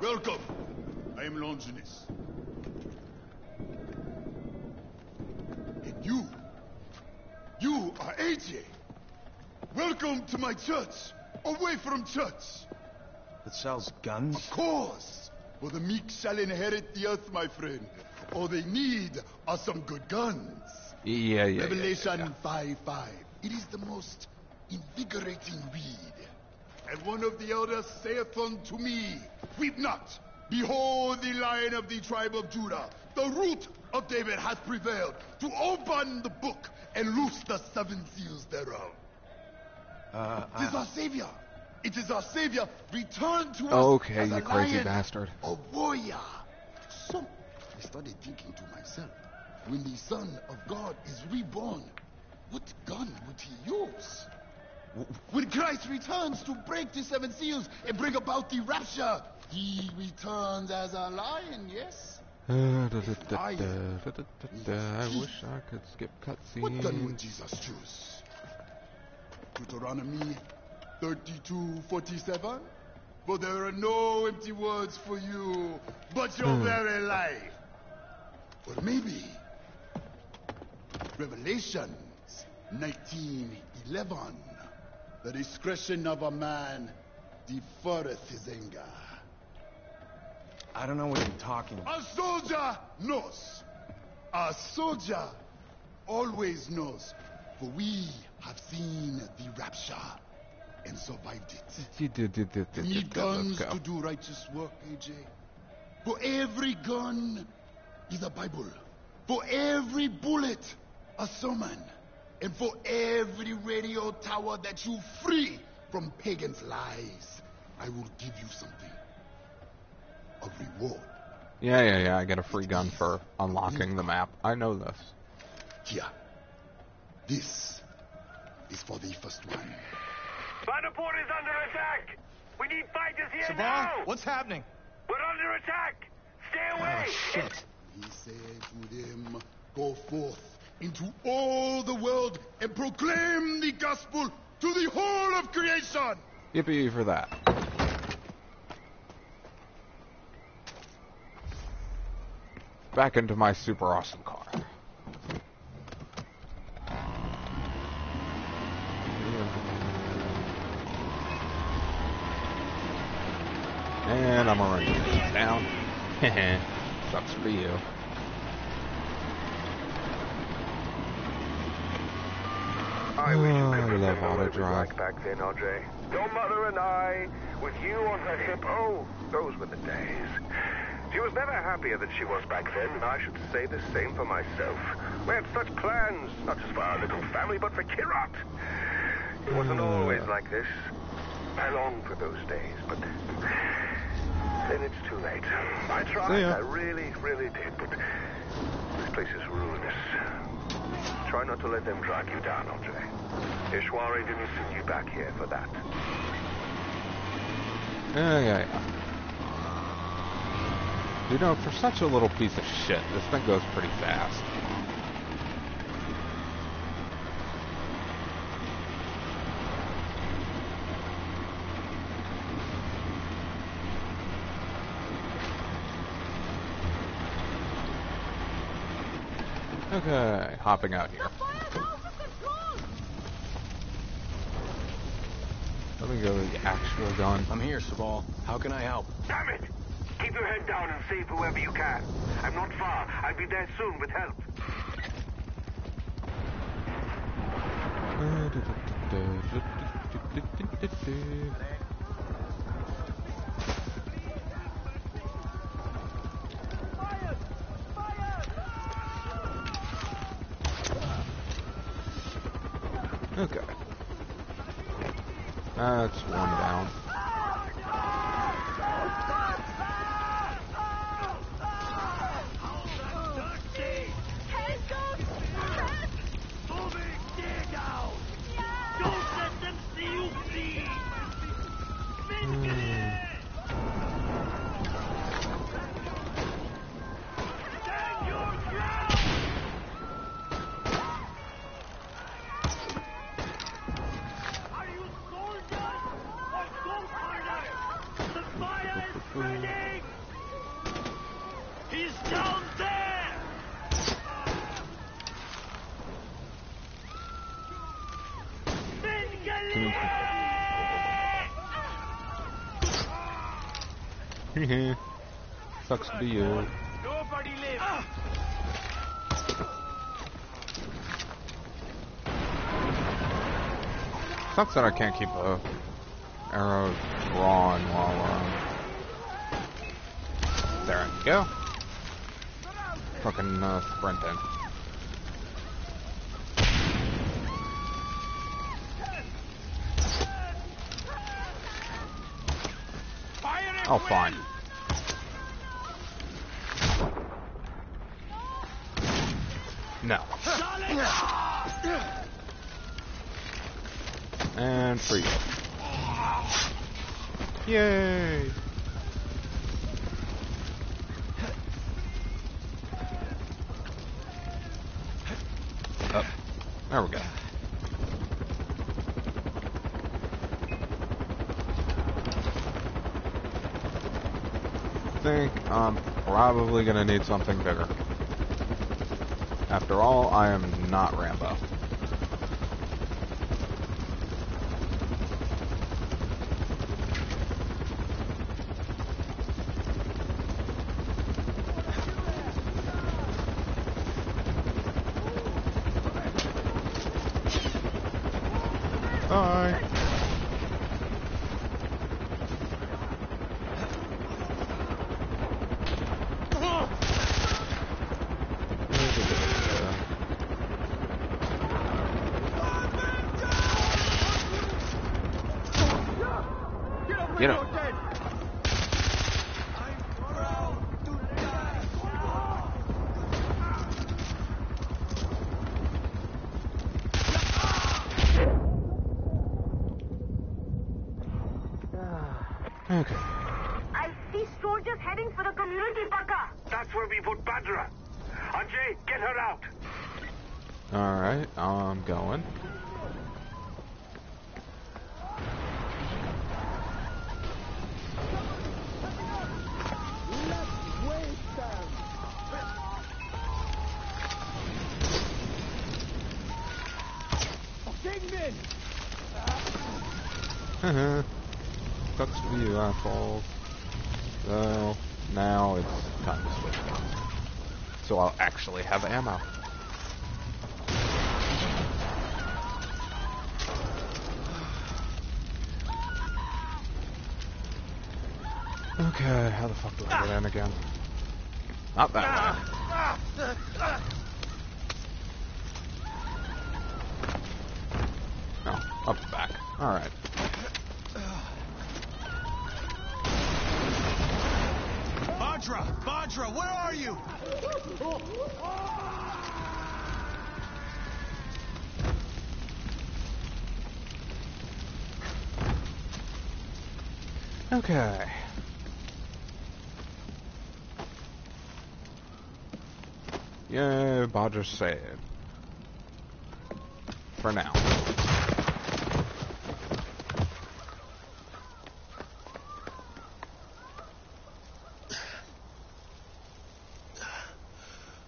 Welcome. I am Longinus. And you, you are Ajay. Welcome to my church. Away from church. That sells guns? Of course. For the meek shall inherit the earth, my friend. All they need are some good guns. Yeah, yeah. Revelation yeah, 5 5. It is the most invigorating read. And one of the elders saith unto me, Weep not. Behold, the lion of the tribe of Judah, the root of David, hath prevailed to open the book and loose the seven seals thereof. Uh, It is our Savior. It is our Savior. Return to us. Okay, you a crazy lion, bastard. A warrior. So, I started thinking to myself, when the Son of God is reborn, what gun would he use? When Christ returns to break the seven seals and bring about the rapture, he returns as a lion, yes? Uh, I wish I could skip cutscenes. What gun would Jesus choose? Deuteronomy 32:47. For there are no empty words for you, but your hmm. very life. Or maybe Revelations 19:11. The discretion of a man deferreth his anger. I don't know what you're talking about. A soldier knows. A soldier always knows. For we have seen the rapture and survived it. Need did, did. Let's guns to do righteous work, Ajay. For every gun is a Bible. For every bullet, a sermon. And for every radio tower that you free from pagans' lies, I will give you something. A reward. Yeah, yeah, yeah. I get a free gun for unlocking the map. I know this. Here. This is for the first one. Banapur is under attack! We need fighters here Sabal, now! what's happening? We're under attack! Stay away! Oh, shit. He said to them, Go forth into all the world and proclaim the gospel to the whole of creation. Yippee for that. Back into my super awesome car. And I'm already down. Sucks for you. Wish you Oh, could I love auto drive. like back then, Audrey. Your mother and I, with you on her hip. Oh, those were the days. She was never happier than she was back then, and I should say the same for myself. We had such plans, not just for our little family, but for Kyrat. It wasn't uh. always like this. I long for those days, but then it's too late. I tried. I really, really did, but this place is ruinous. Try not to let them drag you down, Andre. Ishwari didn't send you back here for that. Yeah, yeah, yeah. You know, for such a little piece of shit, this thing goes pretty fast. Okay, hopping out here. Let me go to the actual gun. I'm here, Sabal. How can I help? Damn it! Keep your head down and save whoever you can. I'm not far. I'll be there soon with help. Sucks to be you. Nobody lives. Sucks that I can't keep the arrows drawn while uh, there you go. Fucking uh, sprinting. Oh, fine. No. And free. Yay! Up. There we go. I think I'm probably gonna need something bigger. After all, I am not Rambo. Bye. Get him. Okay. I see soldiers heading for the community Paka. That's where we put Bhadra. Ajay, get her out. Alright, I'm going. Haha. Sucks be you, asshole. So, now it's time to switch. So I'll actually have ammo. Okay, how the fuck do I get in again? Not that way. No, up back. Alright. Bhadra! Bhadra, where are you? Okay. Yeah, Badger's saved. For now.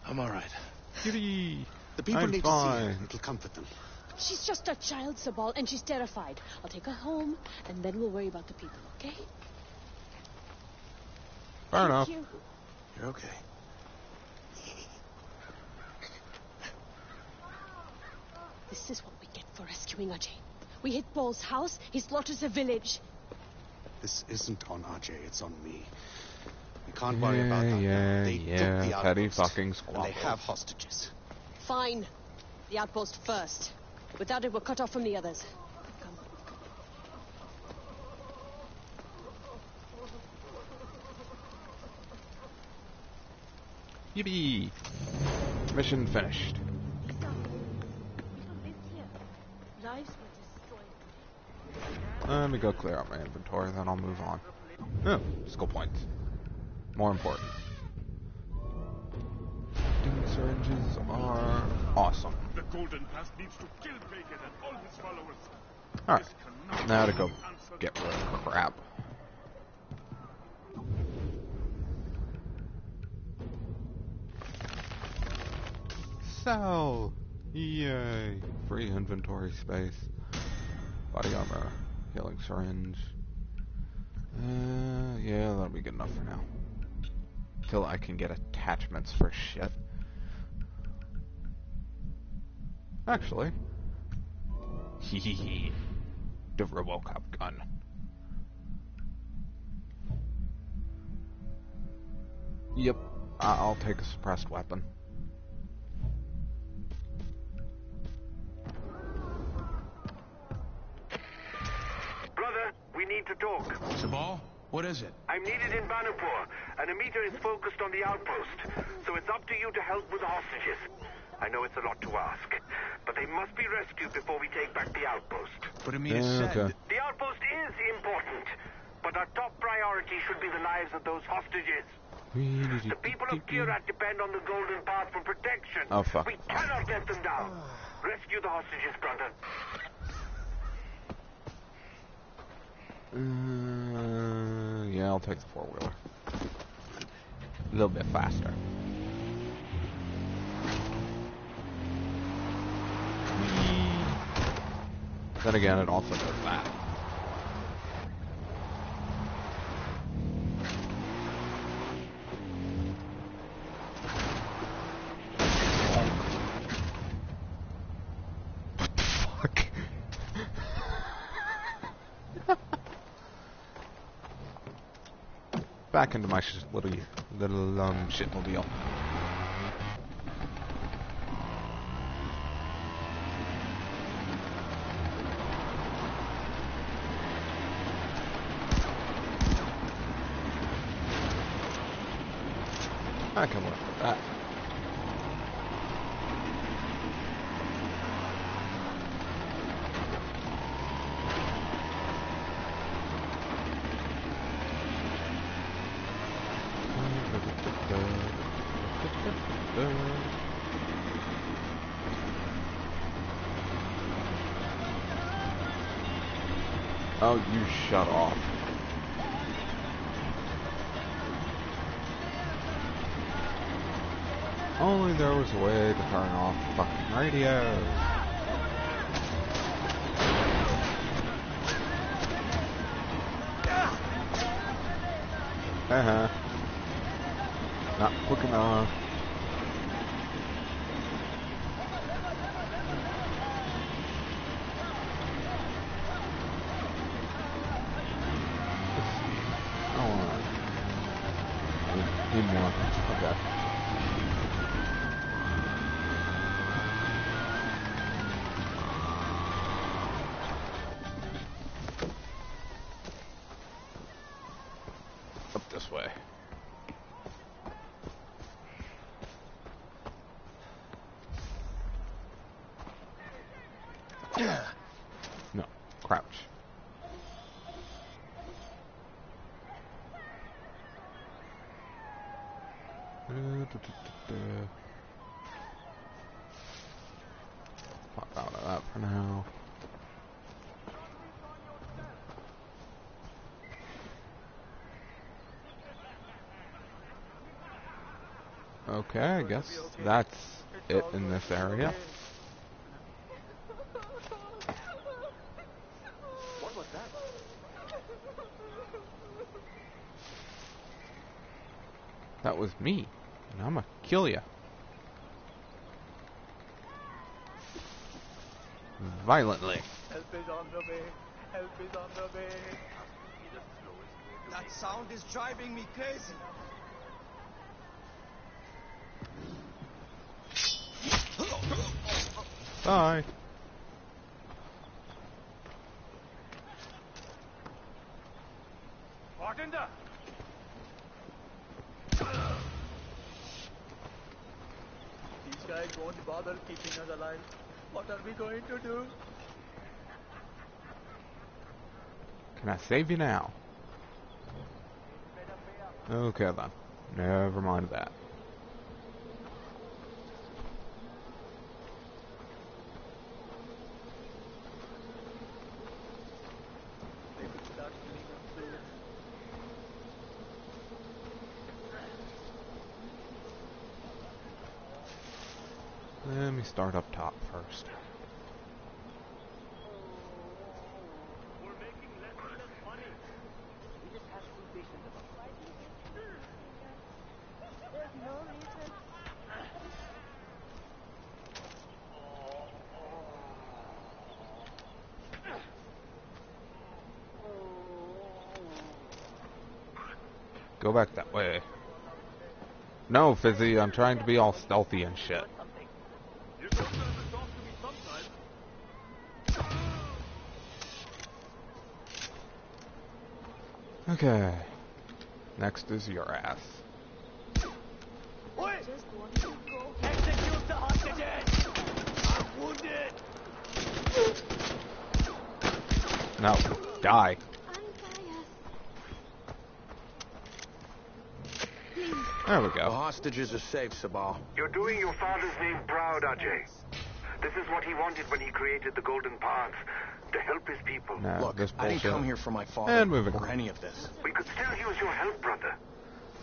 I'm all right. Kitty! The people I'm need to see fine. It'll comfort them. She's just a child, Sabal, and she's terrified. I'll take her home, and then we'll worry about the people, okay? Fair enough. You. You're okay. This is what we get for rescuing Ajay. We hit Paul's house, he slaughters a village. This isn't on Ajay, it's on me. You can't worry about Yeah, that. yeah, they yeah, took the petty outpost, fucking and they have hostages. Fine. The outpost first. Without it, we're cut off from the others. Yippee! Mission finished. Let me go clear out my inventory, then I'll move on. Oh, skill points. More important. Dim syringes are awesome. The Golden Path needs to kill Bacon and all his followers. Alright, This cannot now to go get rid of crap. So, yay. Free inventory space. Body armor, healing syringe. Uh, yeah, that'll be good enough for now. Till I can get attachments for shit. Actually. Hehehe. the Robocop gun. Yep, I- I'll take a suppressed weapon. Brother, we need to talk. Sabal, what is it? I'm needed in Banapur, and Amita is focused on the outpost. So it's up to you to help with the hostages. I know it's a lot to ask, but they must be rescued before we take back the outpost. But Amita Yeah, said... okay. The outpost is important, but our top priority should be the lives of those hostages. The people of Kyrat depend on the Golden Path for protection. Oh, fuck. We cannot let them down. Rescue the hostages, brother. Uh, yeah, I'll take the four wheeler. A little bit faster. Then again, it also the fuck? Back into my little little um. I guess that's it in this area. What was that? That was me, and I'ma kill ya. Violently. Help is on the way. Help is on the way. That sound is driving me crazy. Bye. Bartender! These guys won't bother keeping us alive. What are we going to do? Can I save you now? Okay then. Never mind that. me start up top first. Go back that way. No, Fizzy, I'm trying to be all stealthy and shit. Okay. Next is your ass. Wait! Execute the hostages! I'm wounded! No, die. There we The go. hostages are safe, Sabal. You're doing your father's name proud, Ajay. This is what he wanted when he created the Golden Path, to help his people. No, Look, this I didn't come here for my father And moving or on. any of this. We could still use your help, brother.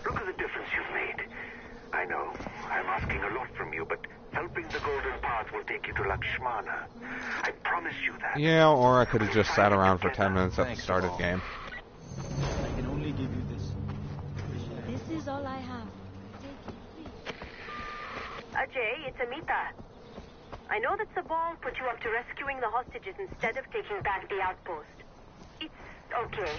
Look at the difference you've made. I know, I'm asking a lot from you, but helping the Golden Path will take you to Lakshmana. I promise you that. Yeah, or I could have just sat around for 10 minutes at the start of the Sabal. game. I can only give you this. This is all I have. Ajay, it's Amita. I know that Sabal put you up to rescuing the hostages instead of taking back the outpost. It's okay.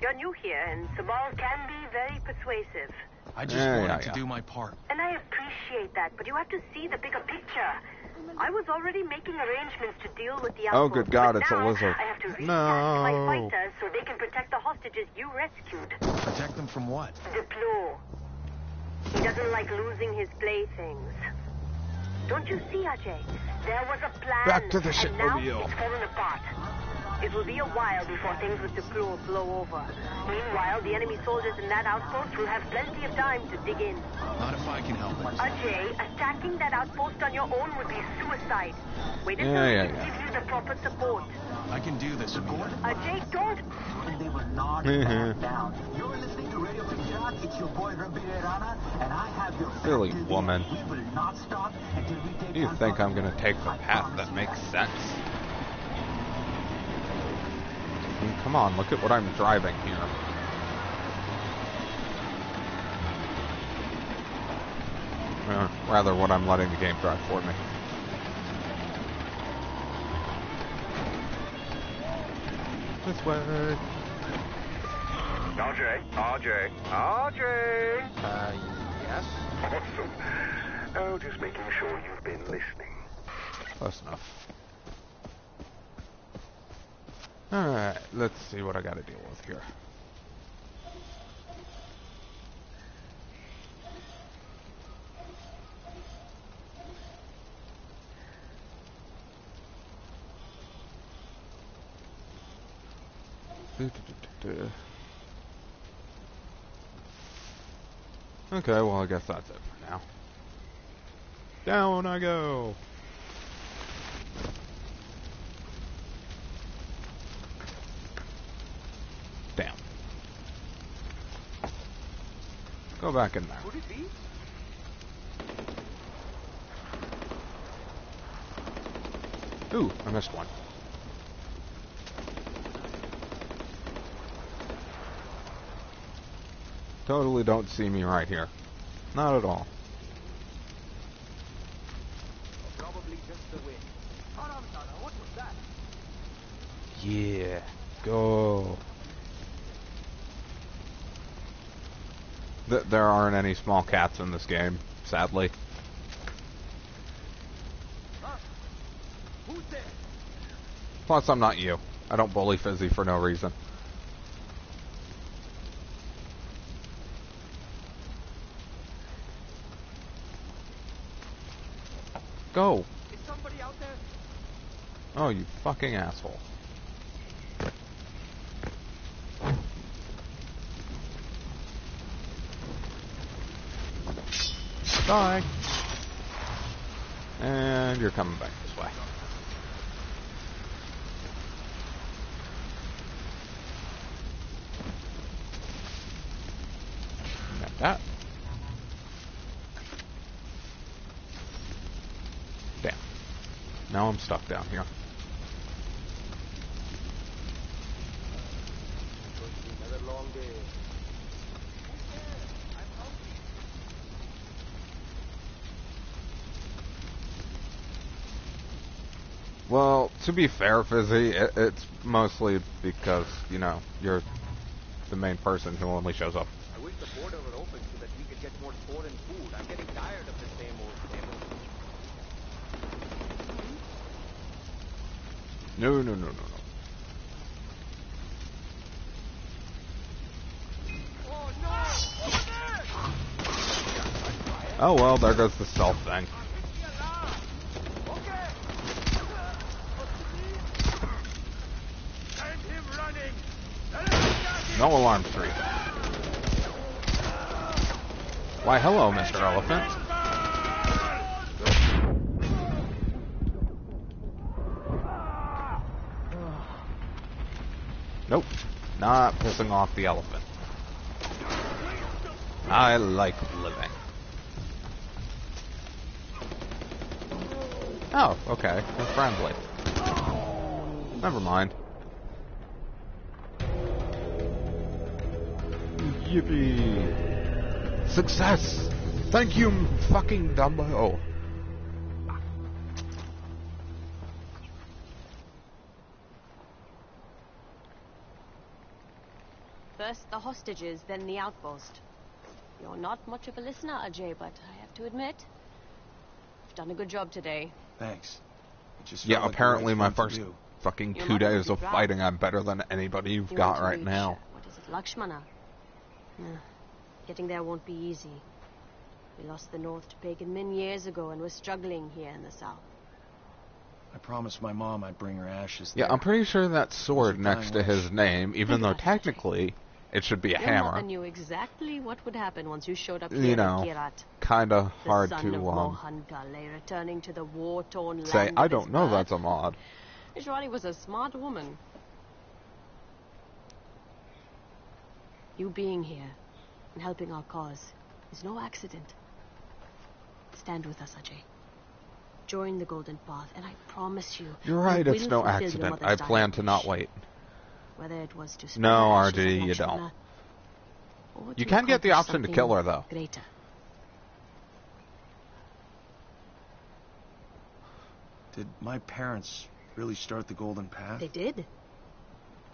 You're new here, and Sabal can be very persuasive. I just Yeah, wanted yeah, to yeah. do my part. And I appreciate that, but you have to see the bigger picture. I was already making arrangements to deal with the oh, outpost. Oh, good God, but it's now Elizabeth. I have to retask No. my fighters so they can protect the hostages you rescued. Protect them from what? De Pleur. He doesn't like losing his playthings. Don't you see, Ajay? There was a plan. Back to the and now shitmobile. it's fallen apart. It will be a while before things with De Pleur blow over. Meanwhile, the enemy soldiers in that outpost will have plenty of time to dig in. Not if I can help it. Ajay, attacking that outpost on your own would be suicide. Wait until Yeah, we yeah, can yeah. give you the proper support. I can do this, Amita. Ajay, don't and they will not back down. You're listening to Radio Punjab. It's your boy Rabi Rana, and I have your Silly back till the woman. We will not stop until we take You think I'm gonna take the I path that you makes sense? I mean, come on, look at what I'm driving here. Uh, rather, what I'm letting the game drive for me. This way. RJ, RJ, RJ. Uh, yes? Awesome. Oh, just making sure you've been listening. Close enough. Alright, let's see what I gotta deal with here. Okay, well, I guess that's it for now. Down I go! Damn. Go back in there. Could it be? Ooh, I missed one. Totally don't see me right here. Not at all. Probably just the wind. What was that? Yeah. Go. Th- there aren't any small cats in this game, sadly. Huh? Who's there? Plus, I'm not you. I don't bully Fizzy for no reason. Go. Is somebody out there? Oh, you fucking asshole. Die. And you're coming back this way. Got that. Damn. Now I'm stuck down here. Another long day. Well, to be fair, Fizzy, it, it's mostly because, you know, you're the main person who only shows up I wish the border were open so that we could get more foreign food. I'm getting tired of the same old, same old. Mm-hmm. No, no, no, no, oh, no. Oh well, there goes the stealth thing. No alarm street. Why, hello, Mr. Elephant. Nope, not pissing off the elephant. I like living. Oh, okay. They're friendly. Never mind. Yippee! Success! Thank you, fucking Dumbo. Oh. First the hostages, then the outpost. You're not much of a listener, Ajay, but I have to admit, you've done a good job today. Thanks. Just Yeah, felt like apparently my first do. fucking Your two days of proud. fighting, I'm better than anybody you've You got right now. What is it, Lakshmana? Yeah. Getting there won't be easy. We lost the north to Pagan Min years ago, and we're struggling here in the south. I promised my mom I'd bring her ashes. Yeah. I'm pretty sure that sword next to his name, even though about it, Ajay. technically it should be a Your mother hammer, knew exactly what would happen once you showed up You here know, Kirat. kinda The hard son to of um, Mohan Ghale, returning to the war-torn land say. of I don't know birth. that's a mod. Ishwari was a smart woman. You being here and helping our cause is no accident. Stand with us, Ajay. Join the Golden Path, and I promise you. You're right, it's no accident. I plan to not wait. Whether it was to No, the RG, you don't. You can get the option to kill her, though. Greater. Did my parents really start the Golden Path? They did.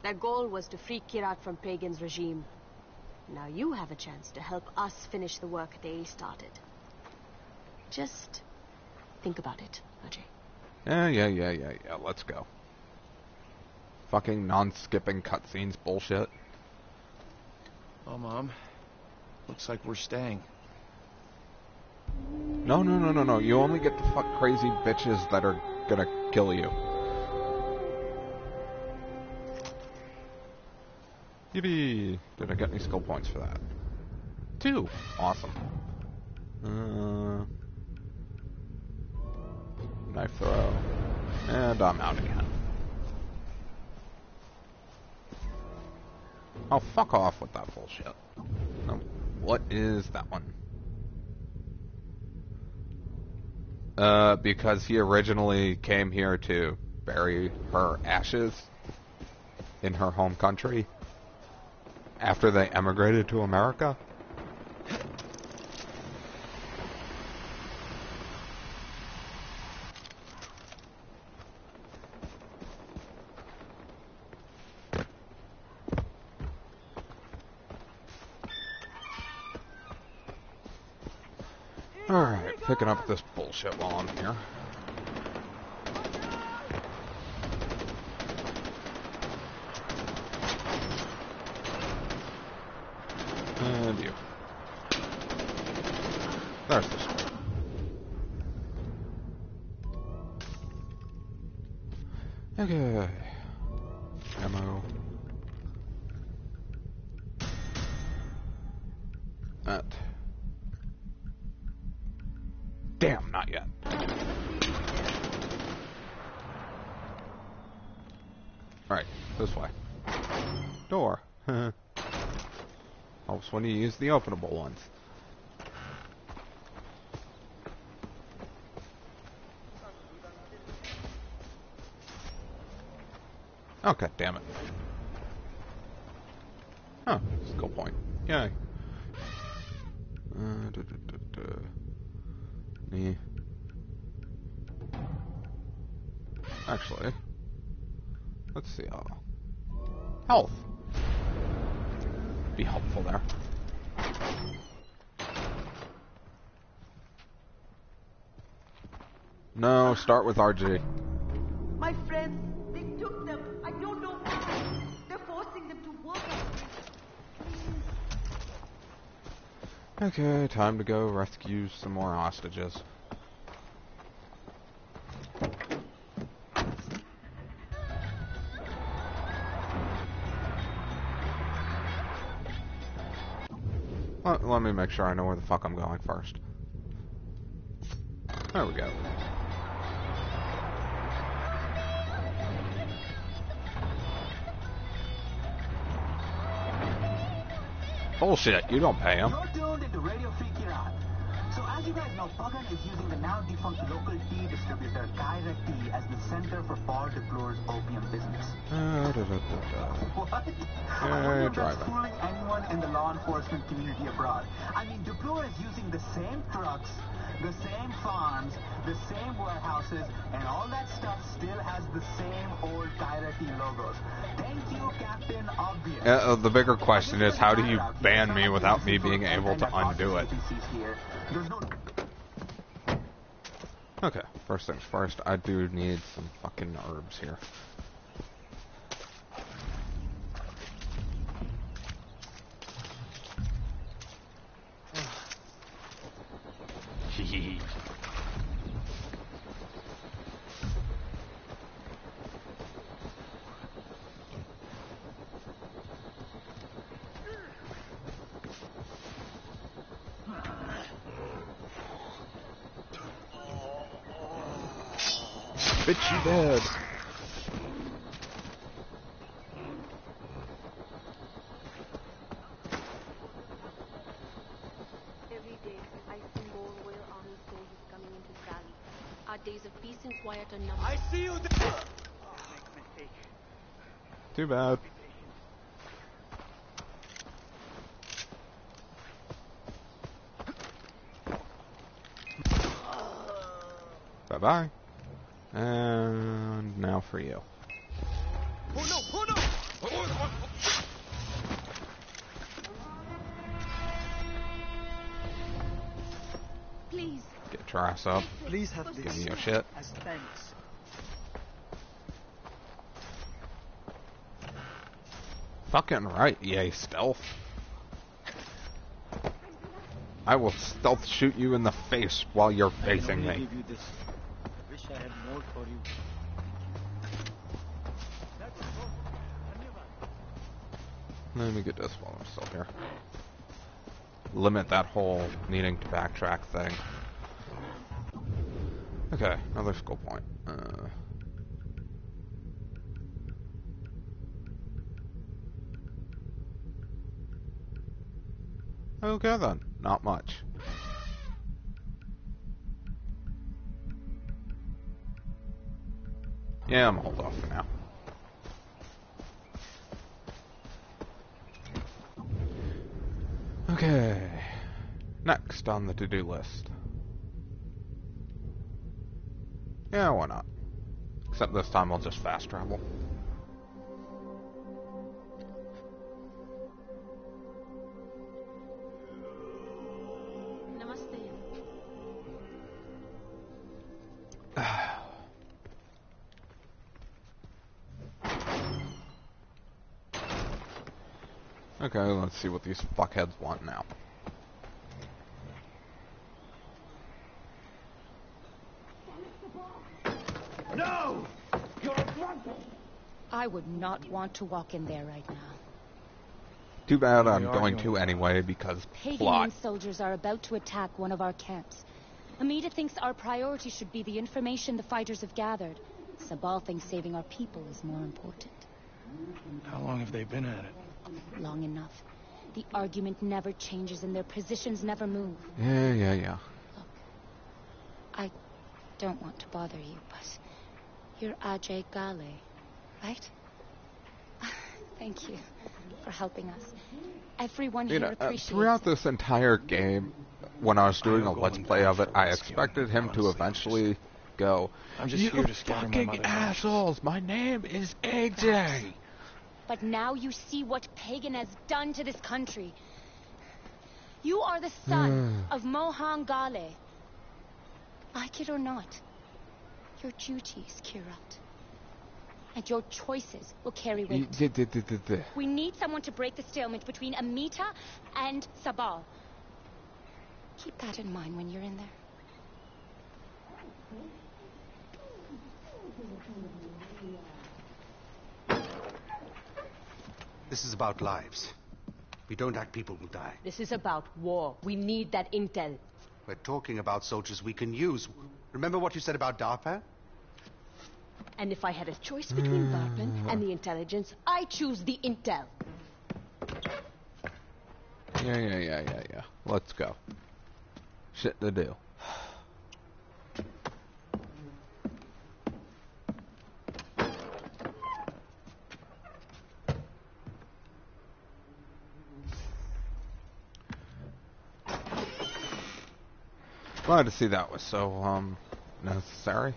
Their goal was to free Kyrat from Pagan's regime. Now you have a chance to help us finish the work they started. Just think about it, Ajay. Yeah, yeah, yeah, yeah, yeah. Let's go. Fucking non-skipping cutscenes bullshit. Oh, mom. Looks like we're staying. No, no, no, no, no. You only get to fuck crazy bitches that are gonna kill you. Yippee! Did I get any skill points for that? Two. Awesome. Uh, knife throw. And I'm out again. Oh, fuck off with that bullshit. No. What is that one? Uh, because he originally came here to bury her ashes in her home country after they emigrated to America. Alright, picking up this bullshit while I'm here. Okay. Ammo. That. Damn, not yet. Alright, this way. Door. Helps when you use the openable ones. know. Uh, da, da, da, yeah. Actually, let's see. Uh, health. Be helpful there. No, start with RG. Okay, time to go rescue some more hostages. Let, let me make sure I know where the fuck I'm going first. There we go. Bullshit, you don't pay him. You're tuned into Radio Free Kyrat. So as you guys know, Pagan is using the now defunct local tea distributor Kyra Tea as the center for Paul opium business. Uh, da, da, da. What? Yeah, driving. fooling anyone in the law enforcement community abroad. I mean, De Pleur is using the same trucks, the same farms, the same warehouses, and all that stuff still has the same old Kyra Tea logos. Thank you, Captain Obvious. Uh, the bigger question is, how do you ban me without me being able to undo it? Okay, first things first, I do need some fucking herbs here. Bitch, you dead. Every day, I see more Royal Army soldiers coming into the valley. Our days of peace and quiet are numbered. I see you there. Make mistake. Too bad. Bye bye. And now for you. Oh no! Oh no! Please, Get your ass up. Please have Give this me your shit. as thanks. Fucking right, EA Stealth. I will stealth shoot you in the face while you're facing me. give you this. Wish I had more for you. That was all. Dhanyavad. Let me get this while I'm still here. Limit that whole needing to backtrack thing. Okay, another skill point. Uh, okay then, not much. Yeah, I'm hold off for now. Okay. Next on the to-do list. Yeah, why not? Except this time I'll just fast travel. Let's see what these fuckheads want now. No! You're a drunkard! I would not want to walk in there right now. Too bad I'm going going to anyway because Pagan plot. soldiers are about to attack one of our camps. Amita thinks our priority should be the information the fighters have gathered. Sabal thinks saving our people is more important. How long have they been at it? Long enough. The argument never changes and their positions never move. Yeah, yeah, yeah. Look, I don't want to bother you, but you're Ajay Ghale, right? Thank you for helping us. Everyone You here know, uh, appreciates throughout this entire game, when I was doing a will go let's play of it, I expected him to eventually go, I'm just You here to scatter my fucking assholes! My name is AJ! But now you see what Pagan has done to this country. You are the son of Mohan Ghale. Like it or not, Your duties, Kyrat. And your choices will carry weight. We need someone to break the stalemate between Amita and Sabal. Keep that in mind when you're in there. This is about lives. We don't act, people will die. This is about war. We need that intel. We're talking about soldiers we can use. Remember what you said about DARPA? And if I had a choice between hmm. DARPA and the intelligence, I choose the intel. Yeah, yeah, yeah, yeah, yeah. Let's go. Shit to do. Glad to see that was so, um, necessary.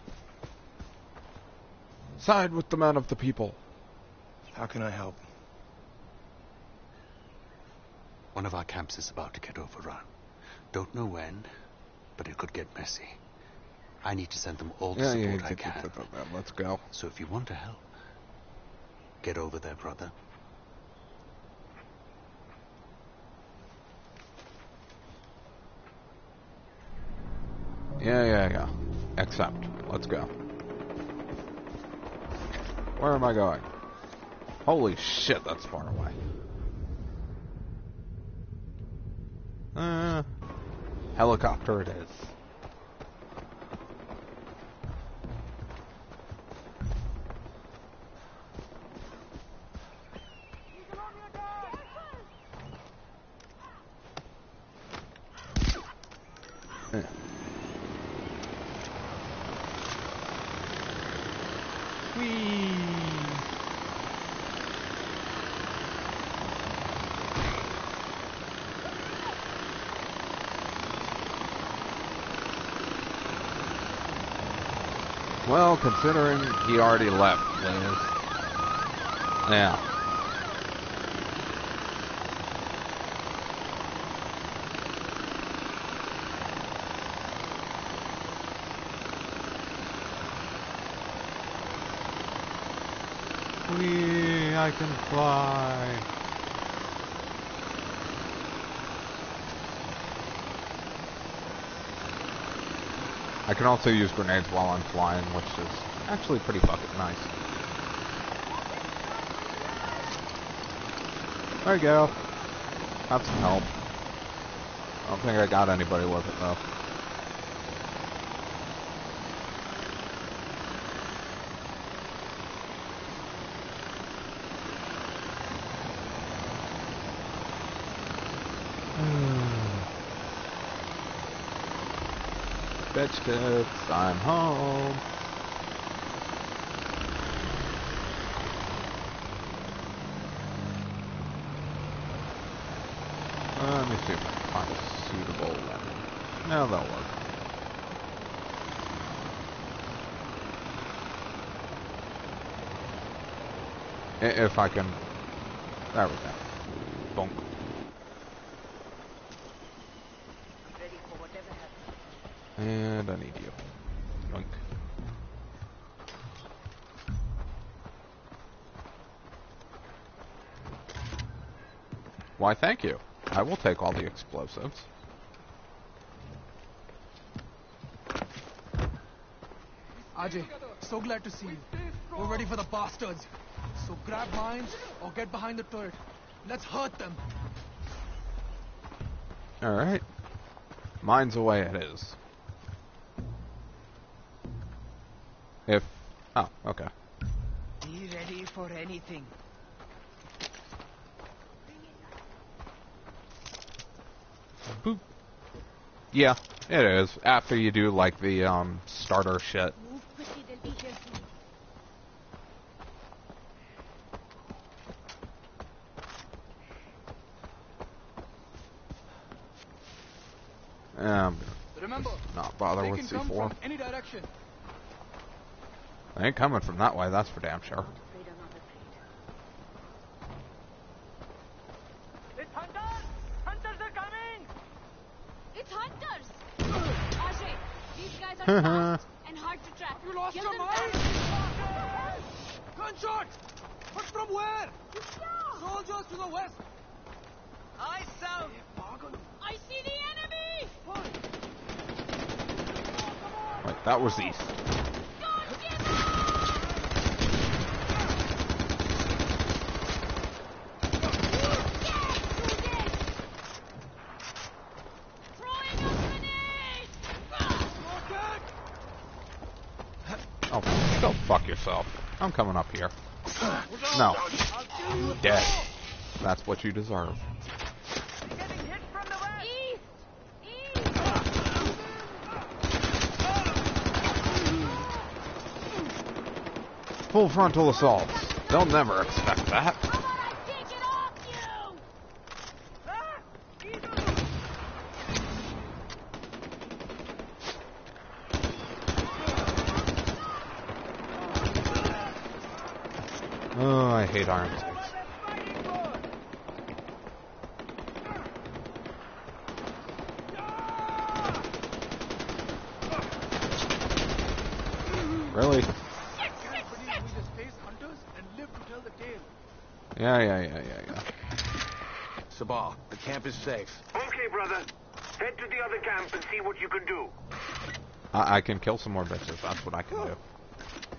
Side with the man of the people. How can I help? One of our camps is about to get overrun. Don't know when, but it could get messy. I need to send them all the Yeah, support yeah, I yeah, can. yeah, yeah, yeah, let's go. So if you want to help, get over there, brother. Yeah, yeah, yeah. Accept. Let's go. Where am I going? Holy shit, that's far away. Uh, helicopter it is. Yeah. Well, considering he already left, Liz. Yeah. Whee, I can fly. I can also use grenades while I'm flying, which is actually pretty fucking nice. There you go. Got some help. I don't think I got anybody with it though. Bitch tits, I'm home. Let me see if I can find a suitable one. No, that'll work. If I can... There we go. Bonk. Ready for whatever happens. And I need you. Yoink. Why, thank you. I will take all the explosives. Ajay, so glad to see you. We're ready for the bastards. So grab mines or get behind the turret. Let's hurt them. Alright. Mine's away it is. If... Oh, okay. Be ready for anything. Yeah, it is. After you do, like, the, um, starter shit. Move quickly, they'll be here soon. Um, Remember, not bother with C4. from any direction. I ain't coming from that way, that's for damn sure. It's hunters! Hunters are coming! It's hunters! Ajay, these guys are fast and hard to track. You lost Kill your them mind? fast. Gunshot! But from where? Soldiers to the west. Eyes south. I see the enemy! Wait, that was east. Oh, go fuck yourself. I'm coming up here. No. Dead. That's what you deserve. Full frontal assaults. They'll never expect that. Oh, I hate iron sights. Really? We just face hunters and live to tell the tale. Yeah, yeah, yeah, yeah, yeah. Sabal, the camp is safe. Okay, brother. Head to the other camp and see what you can do. I, I can kill some more bitches. That's what I can do.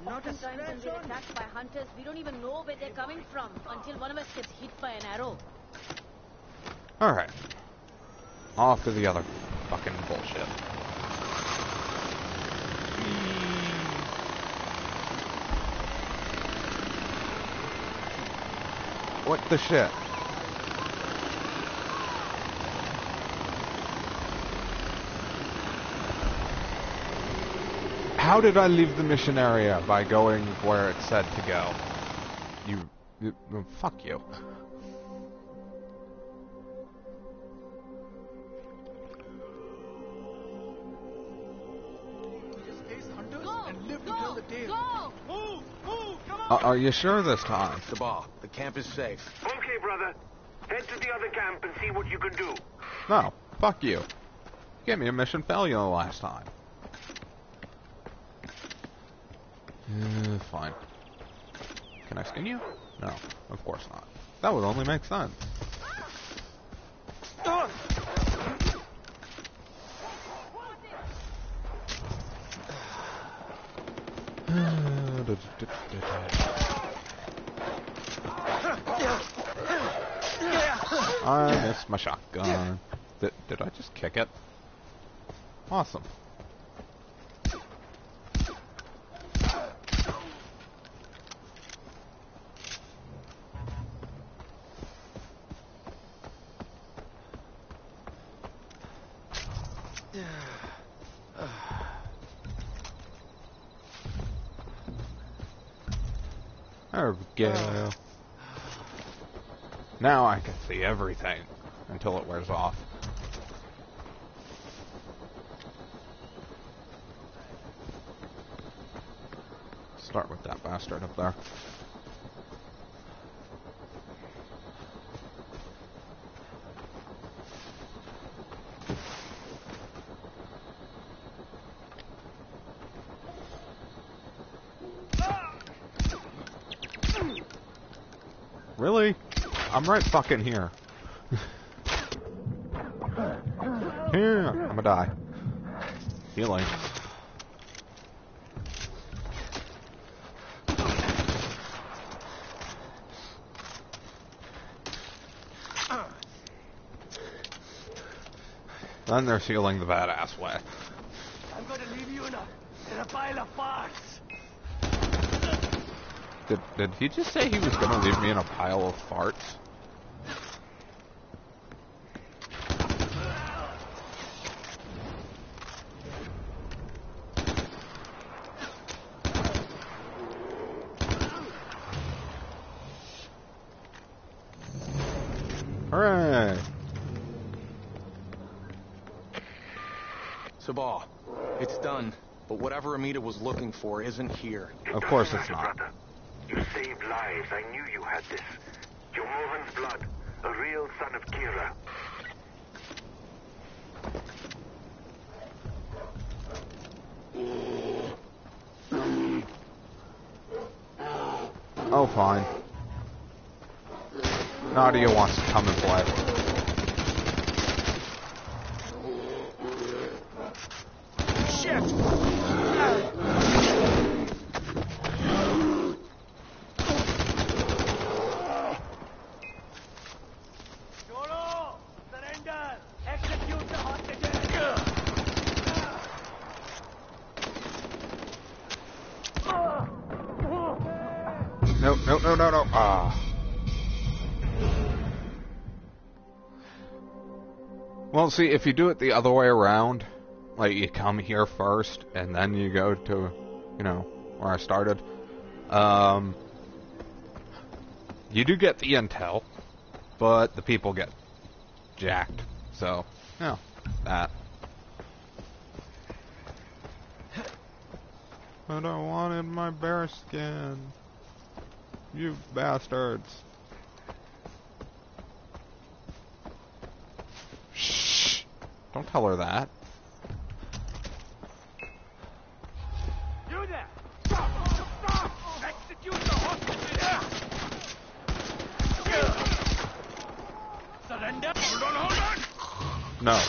Not in times when we're attacked by hunters. We don't even know where they're coming from until one of us gets hit by an arrow. Alright. Off to the other fucking bullshit. What the shit? How did I leave the mission area by going where it said to go? You, you oh, fuck you. Just face hunters and live to tell the tale. Move! Move! Come Uh, are you sure this time? Sabal, the camp is safe. Okay, brother. Head to the other camp and see what you can do. No, fuck you. Gave me a mission failure last time. Uh, fine. Can I skin you? No, of course not. That would only make sense. I missed my shotgun. Did, did I just kick it? Awesome. We. Oh. Now I can see everything until it wears off. Start with that bastard up there. Really? I'm right fucking here. here, I'm gonna die. Healing. Then they're healing the badass way. I'm to leave you in a, in a pile of farts. Did, did he just say he was gonna leave me in a pile of farts? Hooray! Sabal, it's done. But whatever Amita was looking for isn't here. Of course it's not. Brother, you saved lives. I knew you had this. You're Mohan's blood, a real son of Kyrat. Oh, fine. Nadia wants to come and play. Jolo! Surrender! Execute the hostages! No, no, no, no, no. Ah. Well, see, if you do it the other way around, like you come here first and then you go to, you know, where I started, um, you do get the intel, but the people get jacked. So, yeah, that. But I wanted my bear skin. You bastards. Shh. Don't tell her that. You there! Stop! Stop! Execute the hostages! Surrender! Hold on, hold on! No.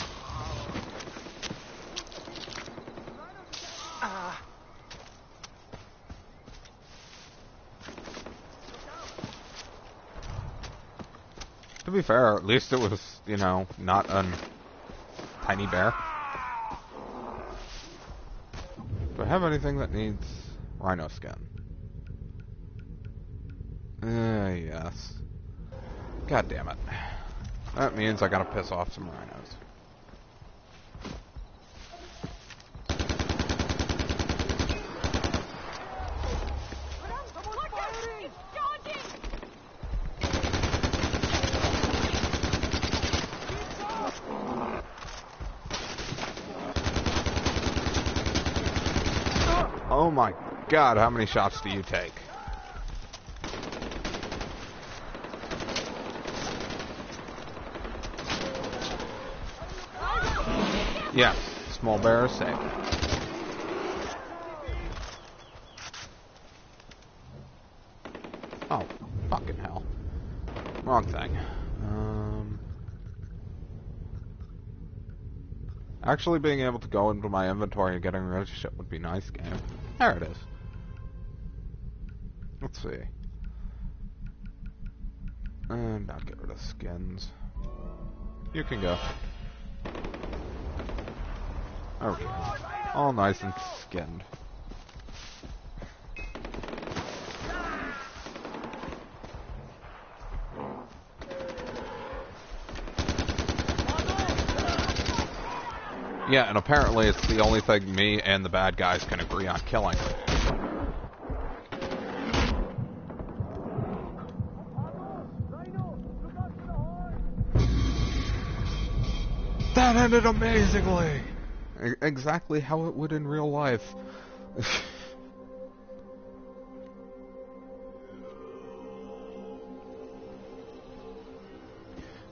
Ah. To be fair, at least it was, you know, not a tiny bear. Do I have anything that needs rhino skin? Uh, yes. God damn it. That means I gotta piss off some rhinos. Oh my god, how many shots do you take? Yes, small bear is safe. Oh, fucking hell. Wrong thing. Um, actually being able to go into my inventory and getting rid of shit would be nice, game. There it is. See. And not get rid of skins. You can go. Okay. All nice and skinned. Yeah, and apparently it's the only thing me and the bad guys can agree on killing. Amazingly! Exactly how it would in real life.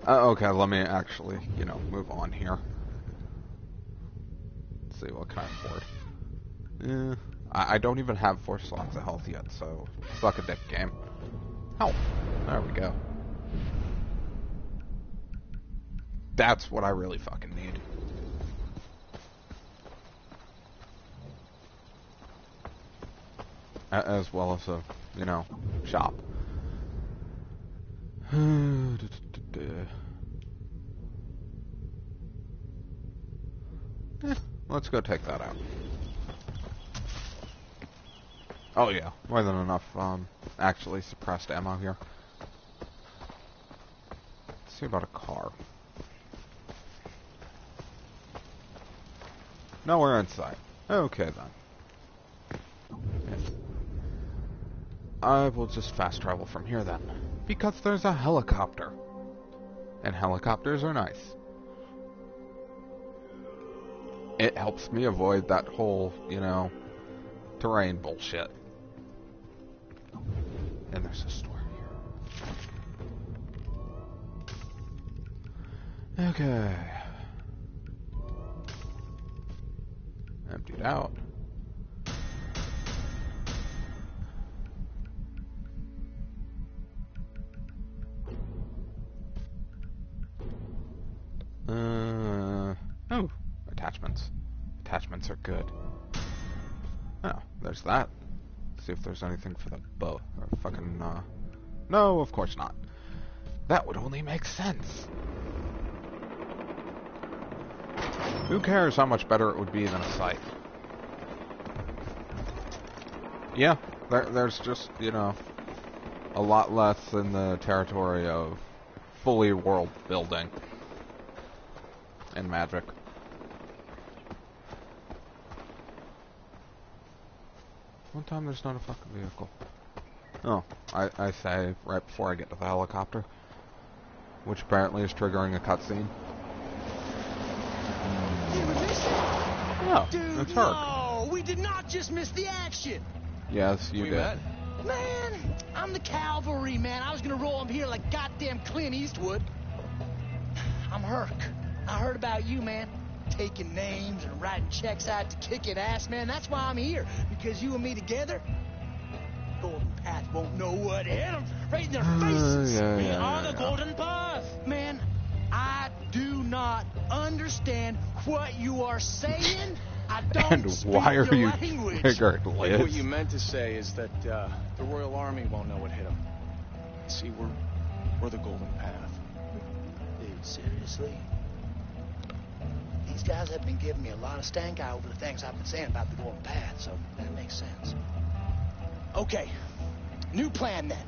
uh, okay, let me actually, you know, move on here. Let's see, what can I afford? Eh, I, I don't even have four slots of health yet, so suck a dick game. Health. There we go. That's what I really fucking need. A- As well as a, you know, shop. Eh, let's go take that out. Oh yeah, more than enough, um, actually suppressed ammo here. Let's see about a car. Nowhere in sight. Okay then. Yes. I will just fast travel from here then. Because there's a helicopter. And helicopters are nice. It helps me avoid that whole, you know, terrain bullshit. And there's a store here. Okay. Emptied out. Good. Oh, there's that. See if there's anything for the bow. Or fucking, uh... No, of course not. That would only make sense. Who cares how much better it would be than a scythe? Yeah, there, there's just, you know, a lot less in the territory of fully world building and magic. One time there's not a fucking vehicle. Oh, I, I say right before I get to the helicopter. Which apparently is triggering a cutscene. Oh, Dude, it's her. no! We did not just miss the action! Yes, you We did. met? Man, I'm the cavalry, man. I was gonna roll up here like goddamn Clint Eastwood. I'm Hurk. I heard about you, man. Taking names and writing checks out to kick it ass, man. That's why I'm here. Because you and me together, Golden Path won't know what hit hit 'em right in their faces. yeah, we yeah, are yeah, the yeah. Golden Path. Man, I do not understand what you are saying. I don't And speak why are your you language. triggered, I what you meant to say is that uh, the Royal Army won't know what hit them. See, we're we're the Golden Path. Dude, seriously? These guys have been giving me a lot of stank eye over the things I've been saying about the Golden Path, so that makes sense. Okay, new plan then.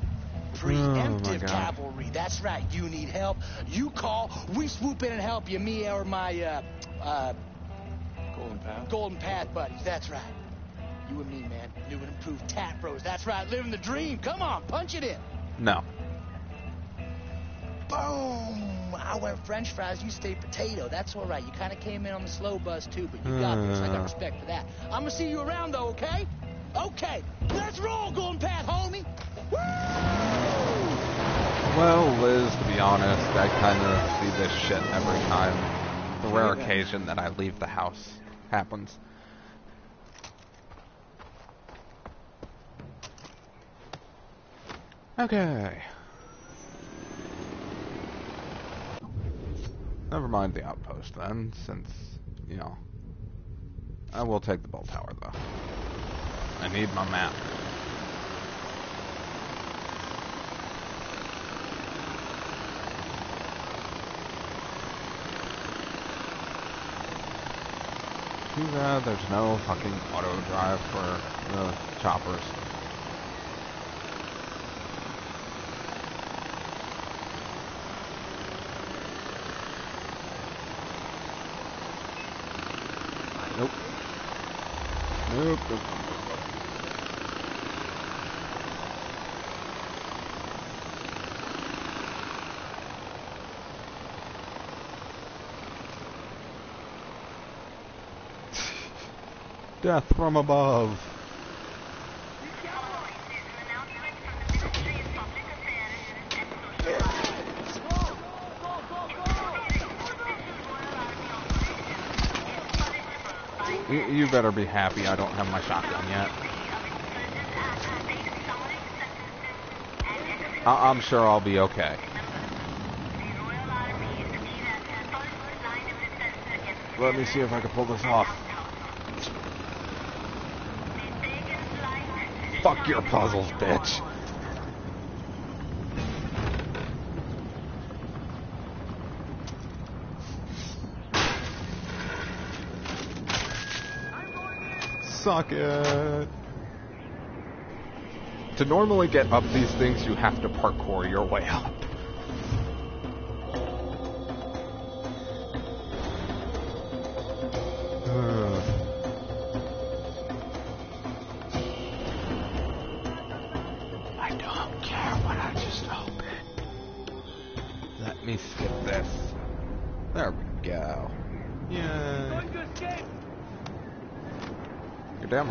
Preemptive God. cavalry. That's right. You need help. You call. We swoop in and help you. Me or my uh, uh, Golden Path. Golden Path buddies. That's right. You and me, man. New and improved tap bros. That's right. Living the dream. Come on, punch it in. No. Boom! I went French fries, you stayed potato. That's all right. You kind of came in on the slow bus too, but you got this. I got Uh. respect for that. I'm gonna see you around though, okay? Okay. Let's roll, Golden Path, homie. Well, Liz, to be honest, I kind of see this shit every time. The rare occasion that I leave the house happens. Okay. Never mind the outpost then, since, you know. I will take the bell tower though. I need my map. Too bad there's no fucking auto drive for the choppers. Nope. Nope. nope. Death from above. You, you better be happy I don't have my shotgun yet. I, I'm sure I'll be okay. Let me see if I can pull this off. Fuck your puzzles, bitch. Suck it. To normally get up these things, you have to parkour your way up.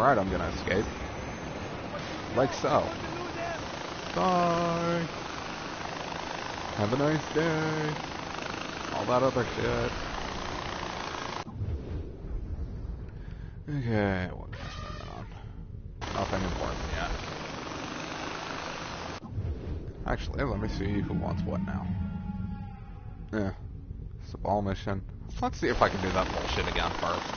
You're right I'm gonna escape. Like so. Bye. Have a nice day. All that other shit. Okay, what can I spend that on? Nothing important yet. Actually, let me see who wants what now. Yeah. It's a ball mission. Let's see if I can do that bullshit again first.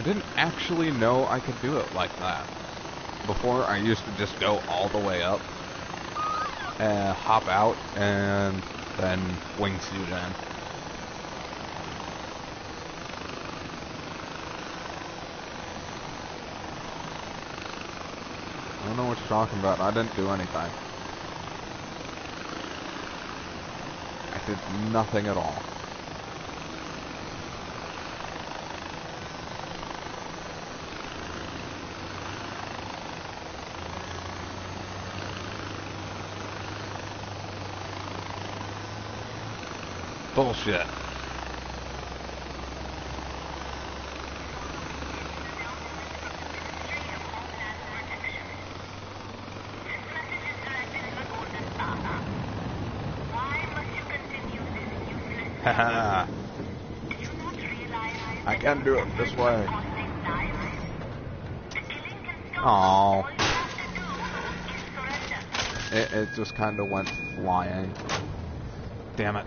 I didn't actually know I could do it like that. Before, I used to just go all the way up, and hop out, and then wingsuit in. I don't know what you're talking about. I didn't do anything. I did nothing at all. Haha. I can't do it this way. Oh. It, it just kind of went flying. Damn it.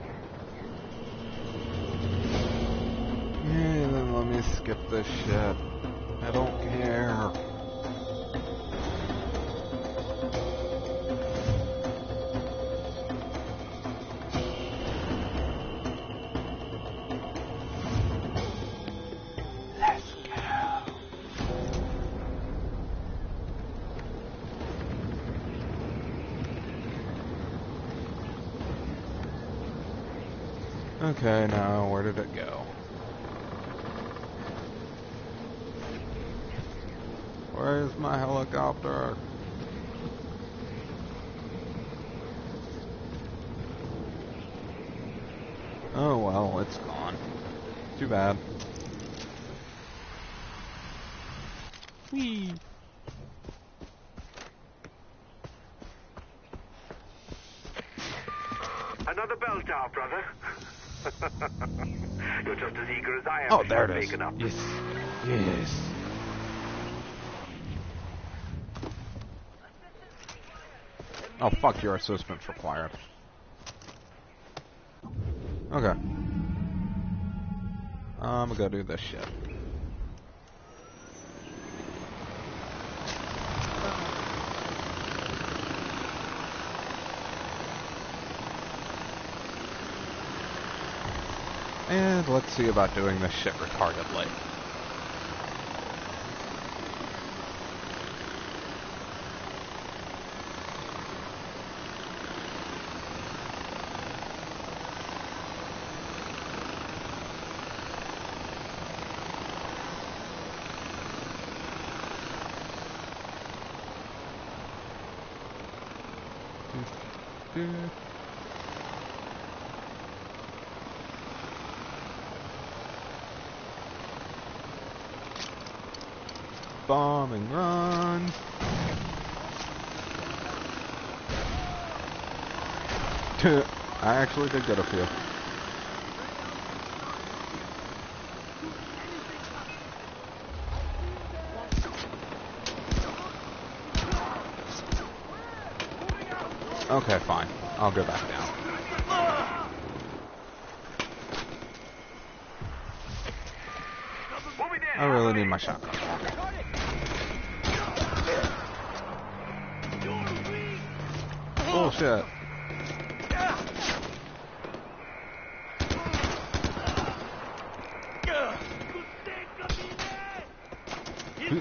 This shit. I don't care. Let's go. Okay, now where did it go? Where's my helicopter? Oh well, it's gone. Too bad. Whee! Another bell tower, brother. You're just as eager as I am Oh, there it is. Yes. Yes. Oh fuck, your assistance required. Okay. I'm gonna go do this shit. And let's see about doing this shit retardedly. Do- Bombing run. I actually did get a few. Okay, fine. I'll go back down. I really need my shotgun. Oh, Bullshit. We're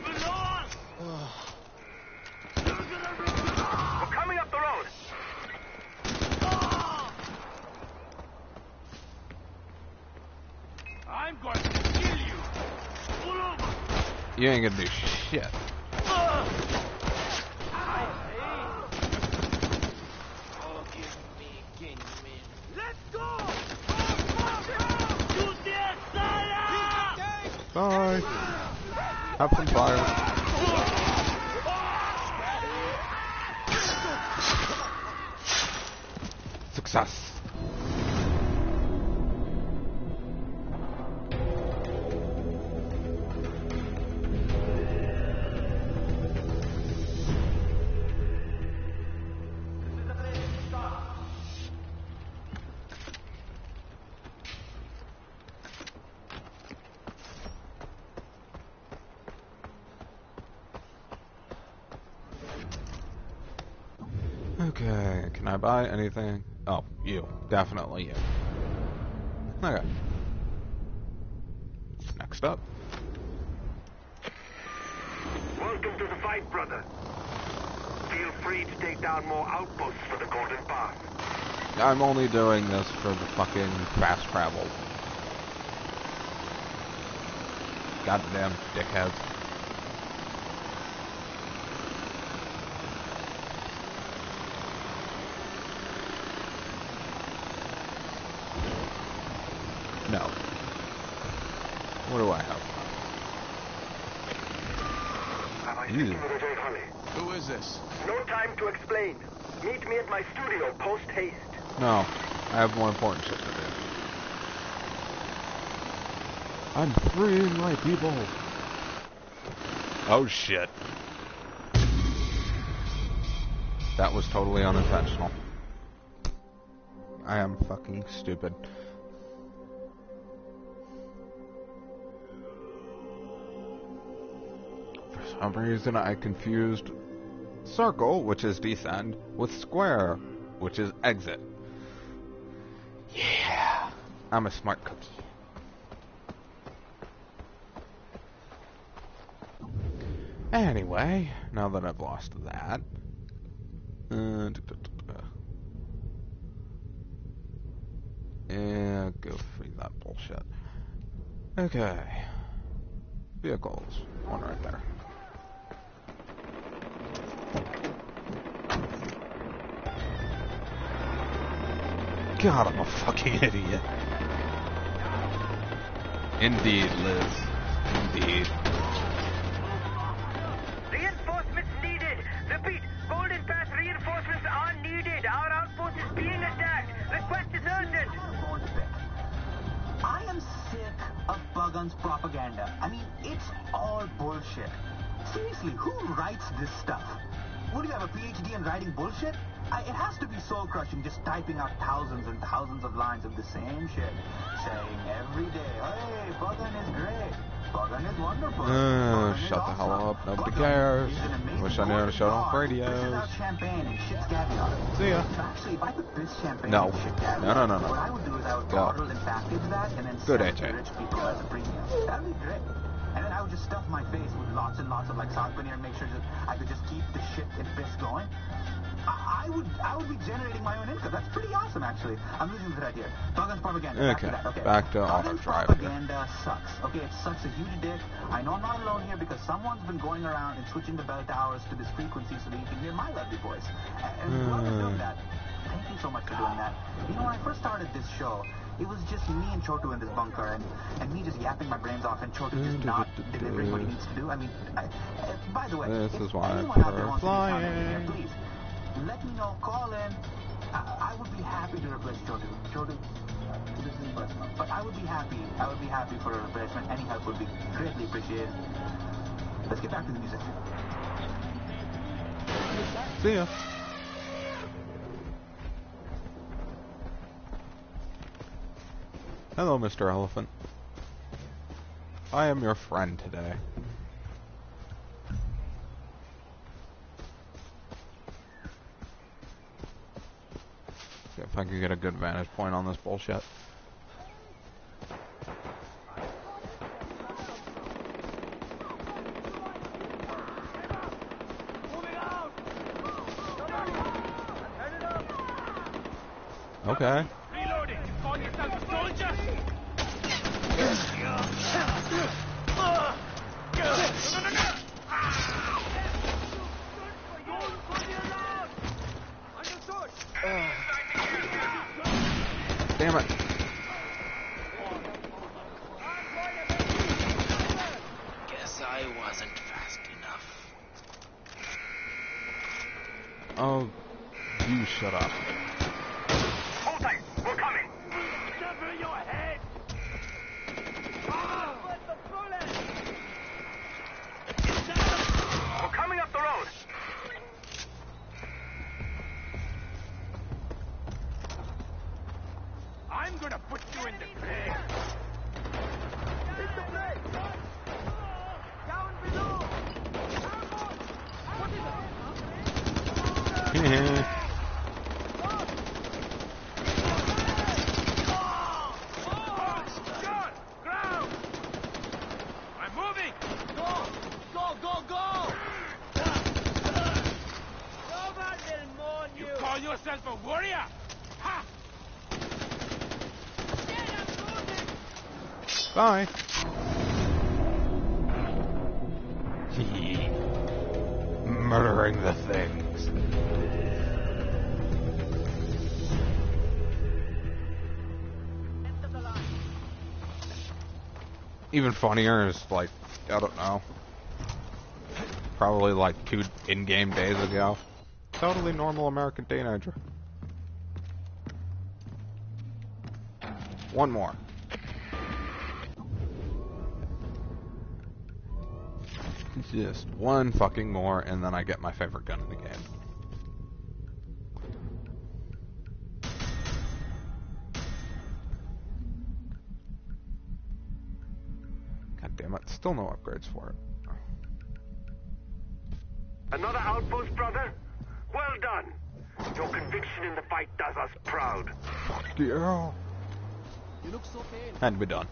coming up the road. I'm going to kill you. Pull over. Ain't gonna do shit. Okay, can I buy anything? Oh, you. Definitely you. Okay. Next up. Welcome to the fight, brother. Feel free to take down more outposts for the Golden Path. I'm only doing this for the fucking fast travel. Goddamn dickheads. No. What do I have? Ew. Who is this? No time to explain. Meet me at my studio post haste. No, I have more important shit to do. I'm freeing my people. Oh shit. That was totally unintentional. I am fucking stupid. For some reason I confused circle, which is descend, with square, which is exit. I'm a smart cookie. Anyway, now that I've lost that. Uh, yeah, go free that bullshit. Okay. Vehicles. One right there. God, I'm a fucking idiot. Indeed, Liz. Indeed. Reinforcements needed. Repeat, Golden Path reinforcements are needed. Our outpost is being attacked. Request is urgent. I am sick of Pagan's propaganda. I mean, it's all bullshit. Seriously, who writes this stuff? What do you have a PhD in writing bullshit? I, it has to be soul crushing just typing out thousands and thousands of lines of the same shit. Saying every day, hey, Pagan is great. Pagan is wonderful. Uh, shut the hell up. Nobody cares. Wish I to shut off radios. champagne and shit's caviar. See ya. Actually, if I could piss champagne No. and shit caviar, No, no, no, no. what I would do is I would Go. bottle and package that and then Good sell it to rich people as a premium. That'd be great. And then I would just stuff my face with lots and lots of like sock veneer and make sure that I could just keep the shit and piss going. I, I would I would be generating my own income. That's pretty awesome, actually. I'm losing the here. Pagan's propaganda. Back Okay, to that. Okay. back to auto drive propaganda sucks. Okay, it sucks a huge dick. I know I'm not alone here because someone's been going around and switching the bell towers to this frequency so that you can hear my lovely voice. And doing that, thank you so much for doing that. You know, when I first started this show, it was just me and Chotu in this bunker, and, and me just yapping my brains off, and Chotu just not delivering what he needs to do. I mean, I, uh, by the way, This is why I anyone out there prefer wants to be here, please let me know. Call in. I, I would be happy to replace. Chotu, uh, this is personal, but I would be happy. I would be happy for a replacement. Any help would be greatly appreciated. Let's get back to the music. See ya. Hello, Mr. Elephant. I am your friend today. If I can get a good vantage point on this bullshit. Okay. Even funnier is like, I don't know. Probably like two in-game days ago. Totally normal American teenager. One more. Just one fucking more, and then I get my favorite gun in the game. Still no upgrades for it. Another outpost, brother? Well done. Your conviction in the fight does us proud. Fuck Yeah. You look so pale. And to be done.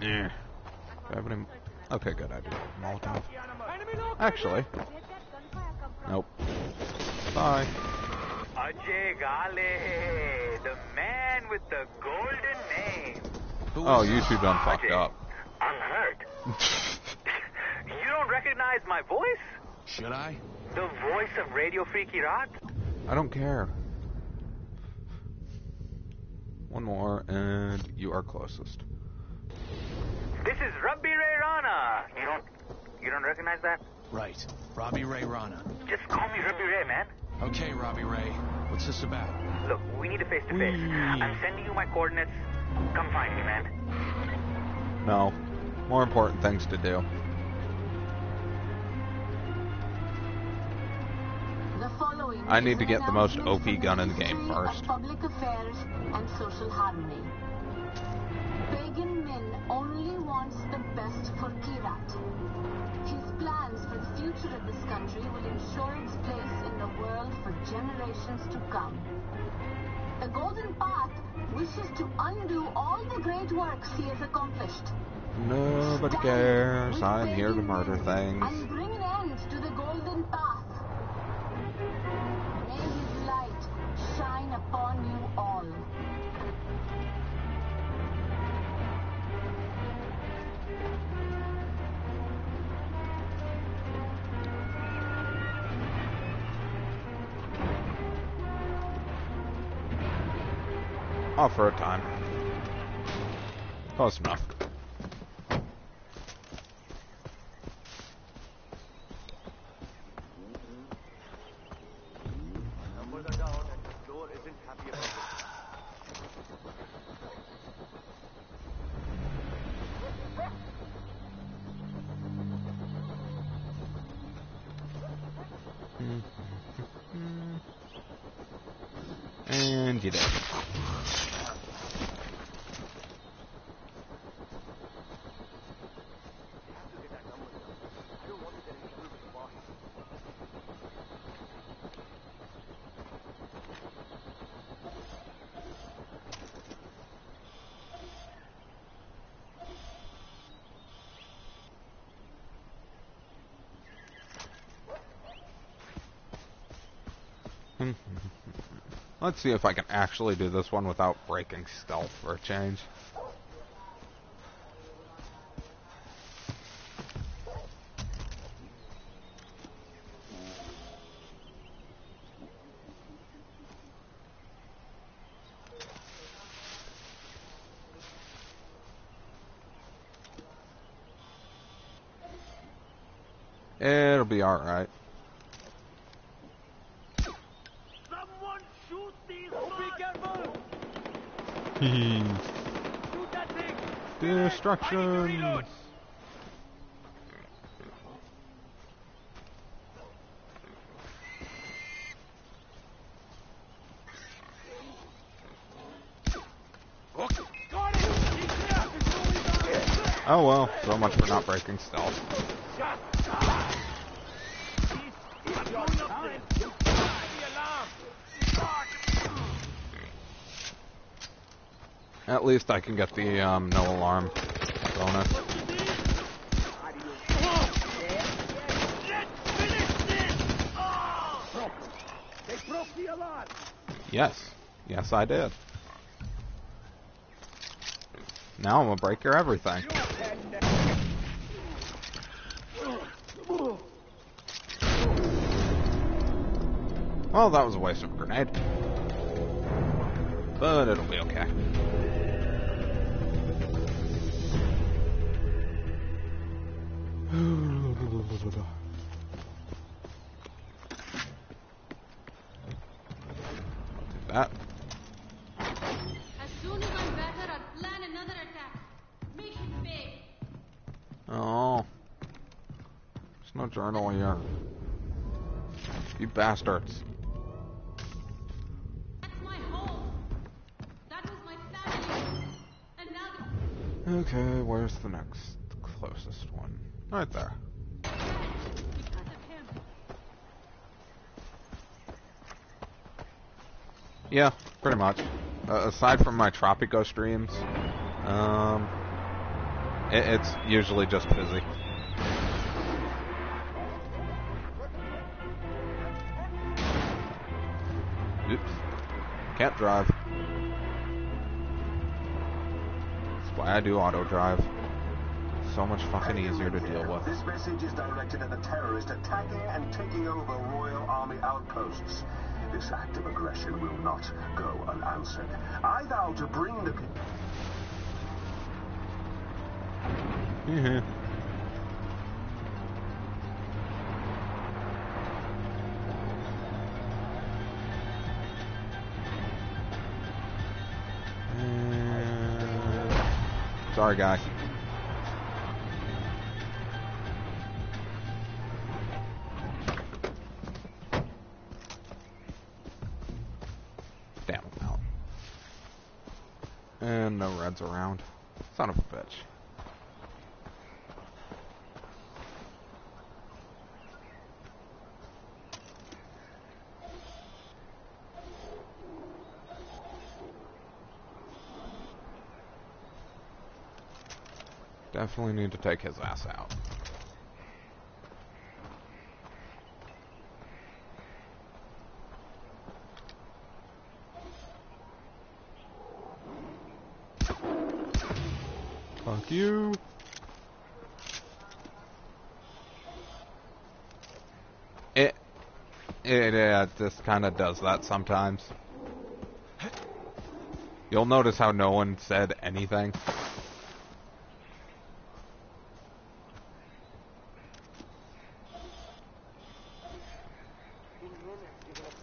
Yeah. Do I have any... Okay, good. I do. Molotov. Actually. Nope. Bye. Ajay Ghale, the man with the golden name. Oh, you two done fucked up. I'm hurt. you don't recognize my voice? Should I? The voice of Radio Free Kyrat? I don't care. One more, and you are closest. This is Rabi Ray Rana. You don't, you don't recognize that? Right. Rabi Ray Rana. Just call me Rabi Ray, man. Okay, Robbie Ray. What's this about? Look, we need a face to face. I'm sending you my coordinates. Come find me, man. No. More important things to do. The following I need to get the most OP gun in the game first. Public Affairs and Social Harmony. Pagan Min only wants the best for Kyrat. His plans for the future of this country will ensure its place in the world for generations to come. The Golden Path wishes to undo all the great works he has accomplished Nobody cares. I'm here to murder things. and bring an end to the Golden Path. May his light shine upon you all. Off for a time. Close enough. Let's see if I can actually do this one without breaking stealth for a change. It'll be alright. Someone shoot these oh, be careful! Shoot that thing! Destruction! Oh well, so much for not breaking stealth. At least I can get the um, no alarm Yes. Yes, I did. Now I'm gonna break your everything. Well, that was a waste of a grenade. But it'll be okay. That. Make him pay. Oh. There's no journal here. You bastards. That's my home. That was my family. And now Okay, where's the next closest one? Right there. because of him. Yeah, pretty much. Uh, aside from my Tropico streams, um, it, it's usually just busy. Oops. Can't drive. That's why I do auto drive. So much fucking easier to deal with. This message is directed at the attacking and taking over Royal Army outposts. This act of aggression will not go unanswered. I vow to bring the... Mhm. Uh, Sorry, guy. Bitch. Definitely need to take his ass out. Fuck you. It, it, yeah, this kind of does that sometimes. You'll notice how no one said anything.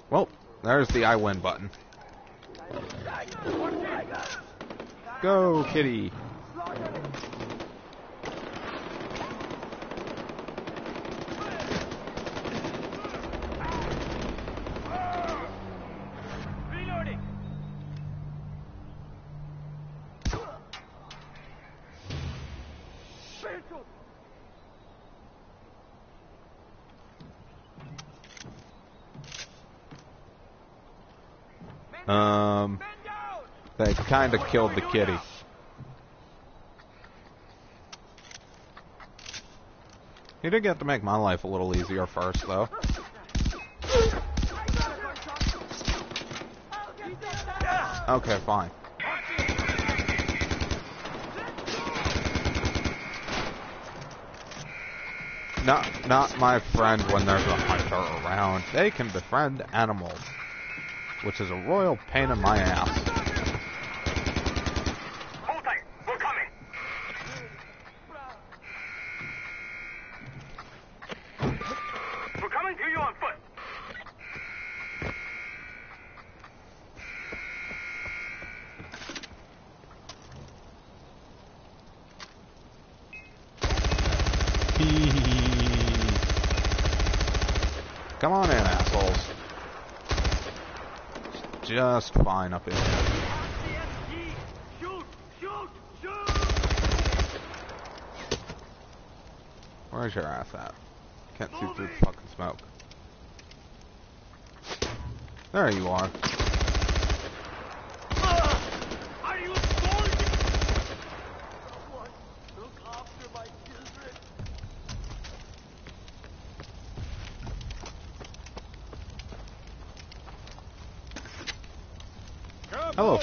Well, there's the I win button. Go, kitty. Reloading. Um, they kind of killed the kitty. He did get to make my life a little easier first, though. Okay, fine. Not, not my friend when there's a hunter around. They can befriend animals, which is a royal pain in my ass. Hold tight. We're coming. We're coming to you on foot. Come on in, assholes. Just fine up in here. Where's your ass at? Can't see through the fucking smoke. There you are. Are you scorned?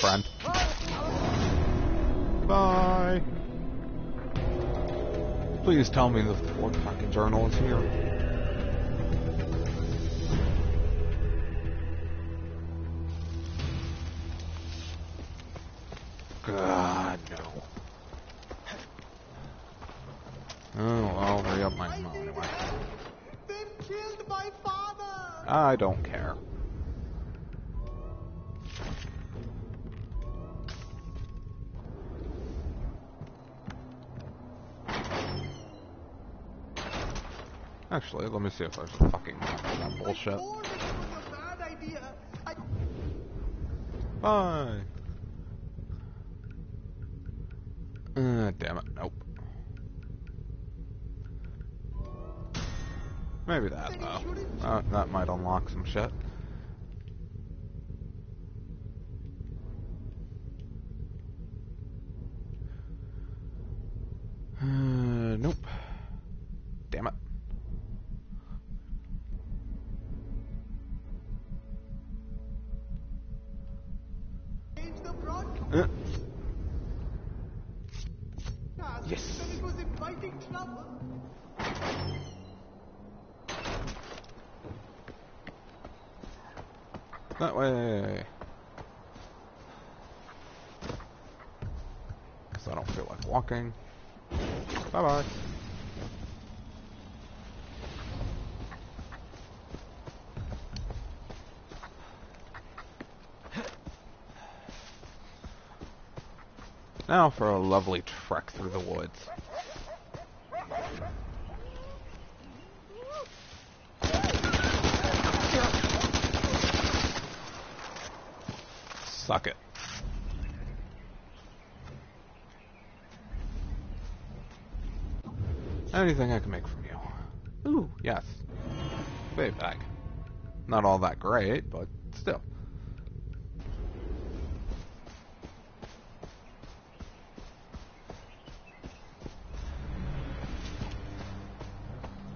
Friend. Bye. Please tell me the fourth pocket journal is here. See if there's a fucking that bullshit. Bad idea. I... Bye. Uh, damn it. Nope. Maybe that, though. Uh, that might unlock some shit. Now for a lovely trek through the woods. Suck it. Anything I can make from you. Ooh, yes. Big bag. Not all that great, but still.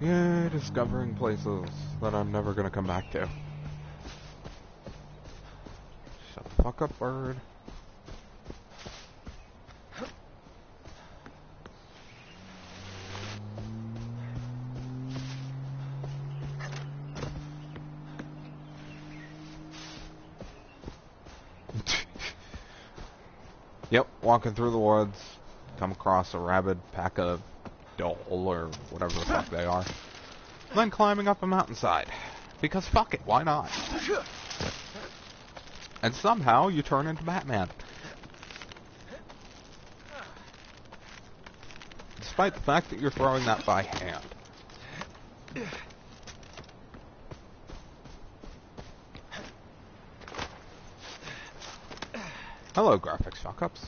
Yeah, discovering places that I'm never gonna come back to. Shut the fuck up, bird. yep, walking through the woods, come across a rabid pack of dole or whatever the fuck they are. Then climbing up a mountainside. Because fuck it, why not? And somehow you turn into Batman. Despite the fact that you're throwing that by hand. Hello, graphics fuck-ups.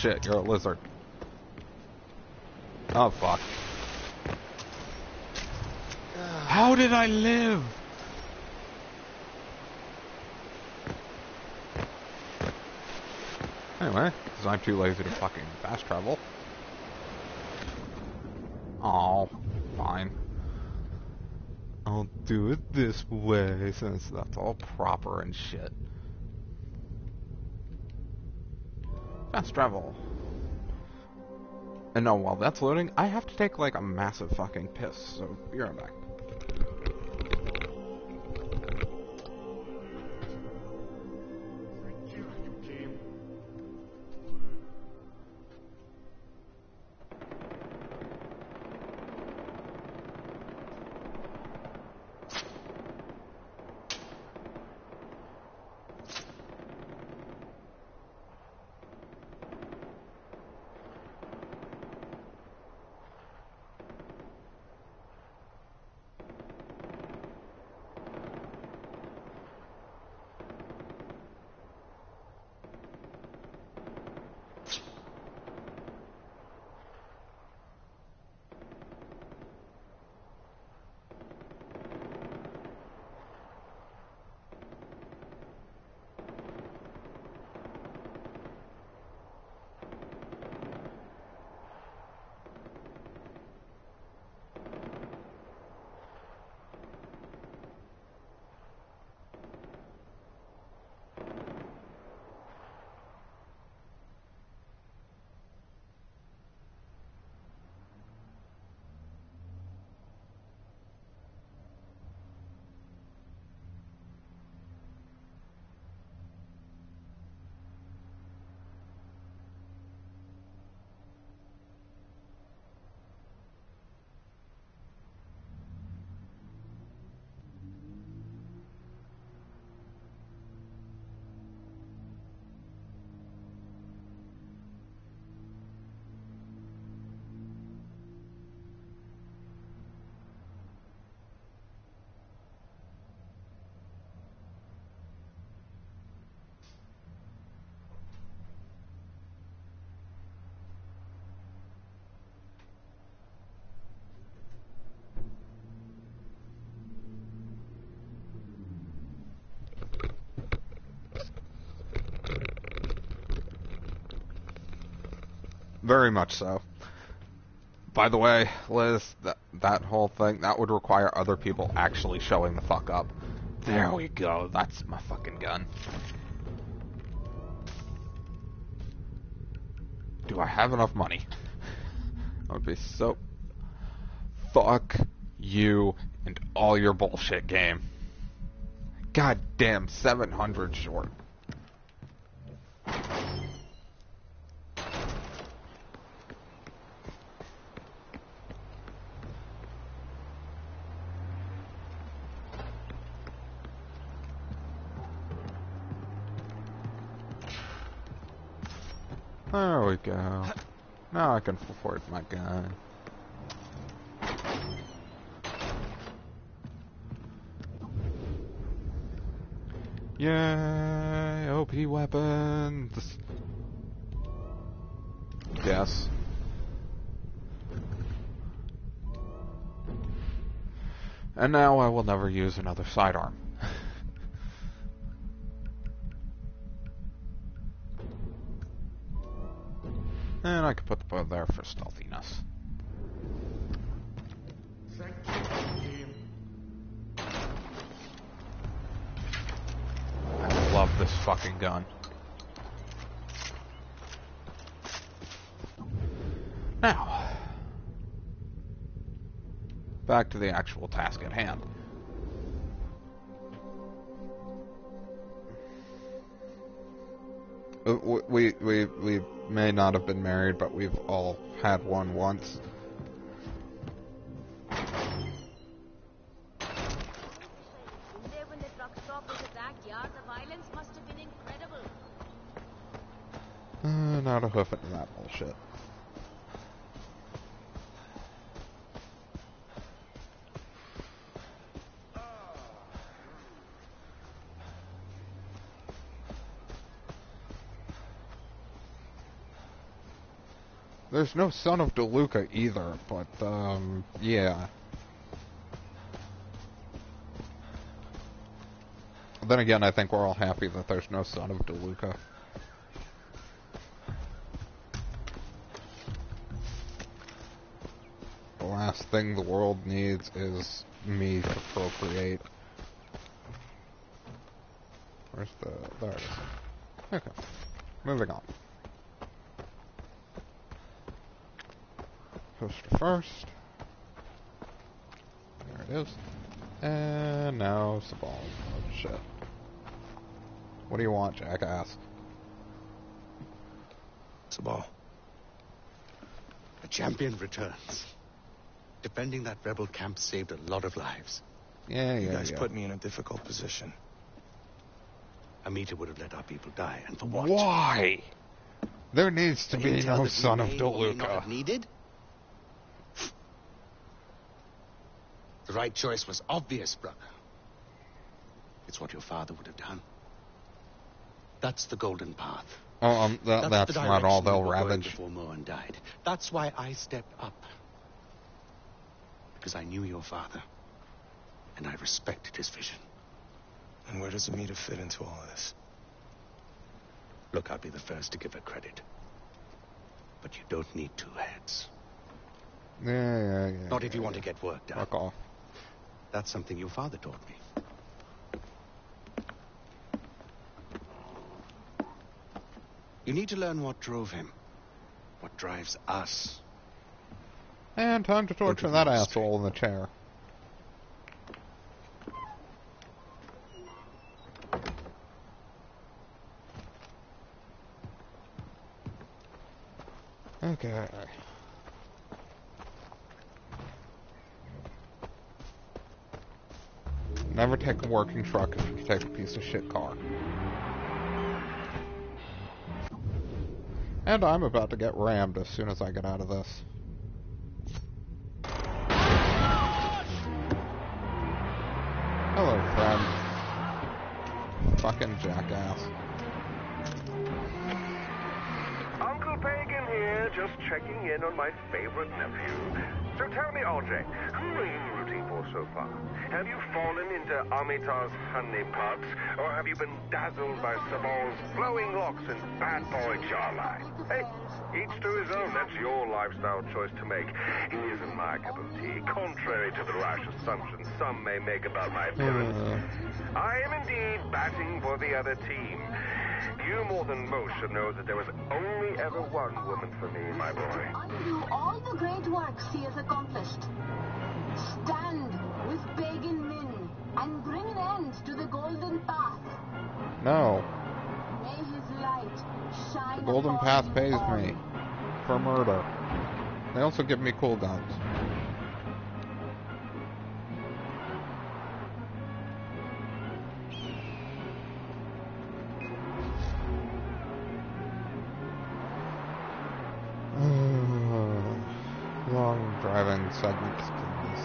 Bullshit, you're a lizard. Oh fuck. How did I live? Anyway, because I'm too lazy to fucking fast travel. Oh, fine. I'll do it this way since that's all proper and shit. Fast travel. And no, while that's loading, I have to take like a massive fucking piss, so be right back. Very much so. By the way, Liz, that that whole thing that would require other people actually showing the fuck up. There we go. That's my fucking gun. Do I have enough money? I would be so. Fuck you and all your bullshit game. God damn, 700 short. There we go. Now I can afford my gun. Yay! OP weapons! Yes. And now I will never use another sidearm. There for stealthiness. I love this fucking gun. Now, back to the actual task at hand. Uh, We, we, we may not have been married, but we've all had one once. There when the truck stop was attacked, yeah, the violence must have been incredible. Uh, not a hoof into that bullshit. There's no son of DeLuca either, but, um, yeah. Then again, I think we're all happy that there's no son of DeLuca. The last thing the world needs is me to procreate. Where's the... there it is. Okay. Moving on. Poster first. There it is. And now Sabal. Oh shit. What do you want, jackass? Sabal. A champion returns. Defending that rebel camp saved a lot of lives. Yeah, You yeah, guys yeah. put me in a difficult position. Amita would have let our people die, and for what? Why? There needs to The be no son of may not DeLuca. have needed? Right choice was obvious, brother. It's what your father would have done. That's the golden path. Oh, um, that, that's, the not all they'll we were going ravage. Before Mohan died. That's why I stepped up. Because I knew your father, and I respected his vision. And where does Amita fit into all this? Look, I'll be the first to give her credit. But you don't need two heads. Yeah, yeah, yeah. Not if you want to get work done. Fuck off. That's something your father taught me. You need to learn what drove him. What drives us. And time to torture that asshole in the chair. Okay. Never take a working truck if you can take a piece of shit car. And I'm about to get rammed as soon as I get out of this. Hello, friend. Fucking jackass. Uncle Pagan here, just checking in on my favorite nephew. So tell me, Ajay, who are you rooting for so far? Have you fallen into Amita's honeypots, or have you been dazzled by Sabal's flowing locks and bad boy jawline? Hey, each to his own. That's your lifestyle choice to make. He isn't my cup of tea, contrary to the rash assumptions some may make about my appearance. Uh. I am indeed batting for the other team. You more than most should know that there was only ever one woman for me, my boy. Undo all the great works he has accomplished. Stand with Pagan Min and bring an end to the Golden Path. No. May his light shine The Golden upon Path pays all. me for murder. They also give me cool driving segments.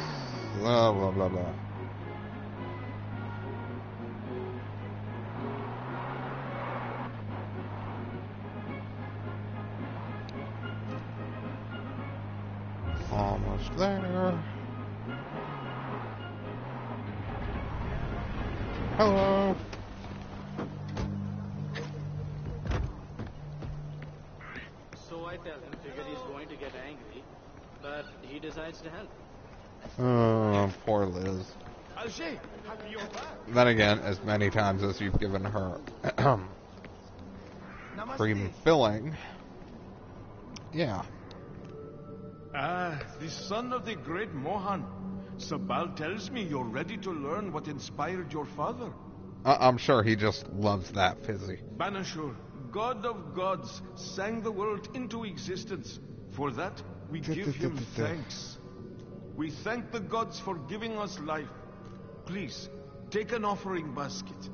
Many times as you've given her cream filling, yeah. Ah, the son of the great Mohan. Sabal tells me you're ready to learn what inspired your father. I- I'm sure he just loves that fizzy. Banashur, god of gods, sang the world into existence. For that, we give him thanks. We thank the gods for giving us life. Please, take an offering basket.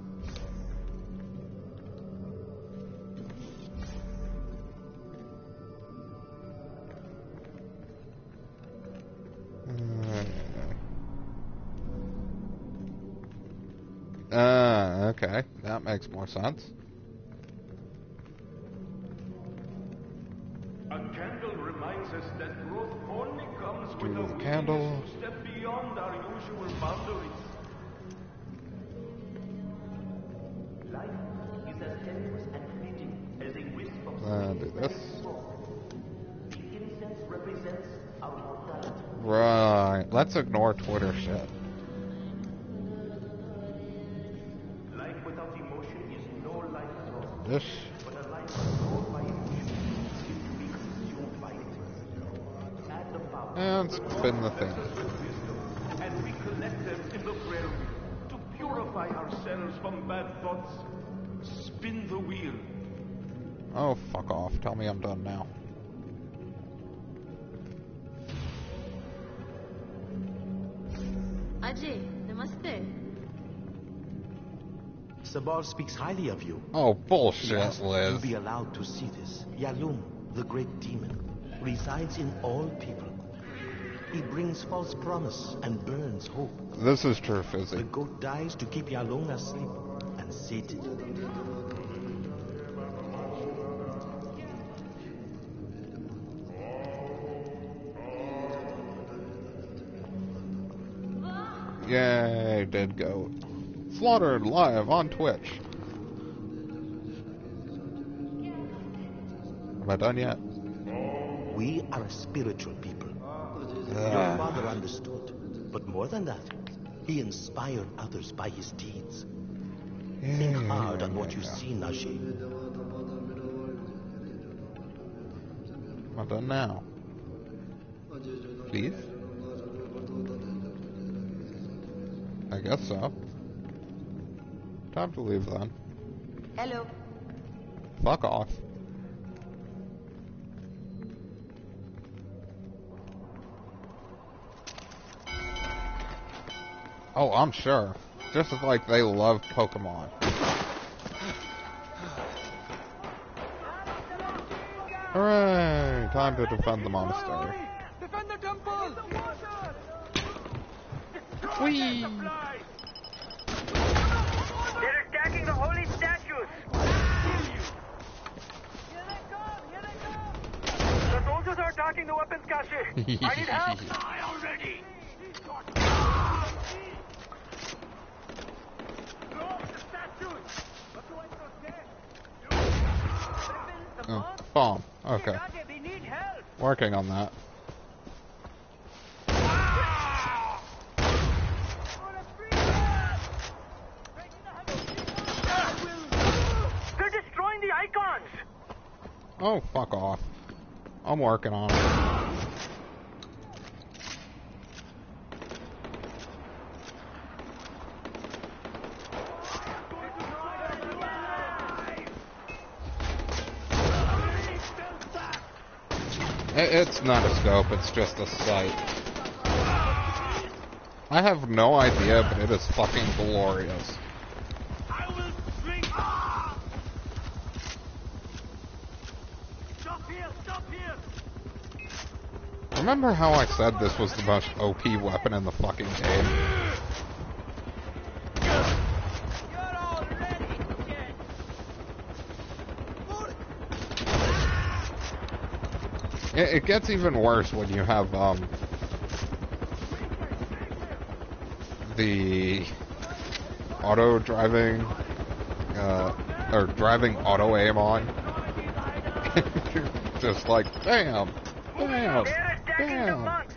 Uh, okay. That makes more sense. A candle reminds us that growth only comes Do with a the candle. to step beyond our usual boundaries. And fleeting as a wisp of do this. The incense represents our mortality. Right. Let's ignore Twitter shit. Life without emotion is no life at all. This. But a life controlled by emotion is to be consumed by it. Add the power. And spin the thing. And we collect them in the prayer purify ourselves from bad thoughts. Spin the wheel. Oh, fuck off. Tell me I'm done now. Ajay, namaste. Sabal speaks highly of you. Oh, He bullshit, Liz. You be allowed to see this. Yalung, the great demon, resides in all people. He brings false promise and burns hope. This is true, physics. The goat dies to keep Yalung asleep and sated. Yay, dead goat. Slaughtered live on Twitch. Am I done yet? We are a spiritual people. Your father understood. But more than that, he inspired others by his deeds. Think Yeah, hard yeah, on what yeah, you yeah. see, Najee. Am I done now? Please? I guess so. Time to leave then. Hello. Fuck off. Oh, I'm sure. Just like they love Pokemon. Hooray! Time to defend the monastery. Defend the temple! Whee! They're attacking the holy statues. weapons cache. I need help. Die already! Oh, bomb. Okay. Working on that. They're destroying the icons. Oh, fuck off. I'm working on it. It's not a scope, it's just a sight. I have no idea, but it is fucking glorious. Stop here! Stop here! Remember how I said this was the most OP weapon in the fucking game? It, it gets even worse when you have, um... The... Auto driving... Uh... Or driving auto aim on. Just like, bam! Bam! Bam!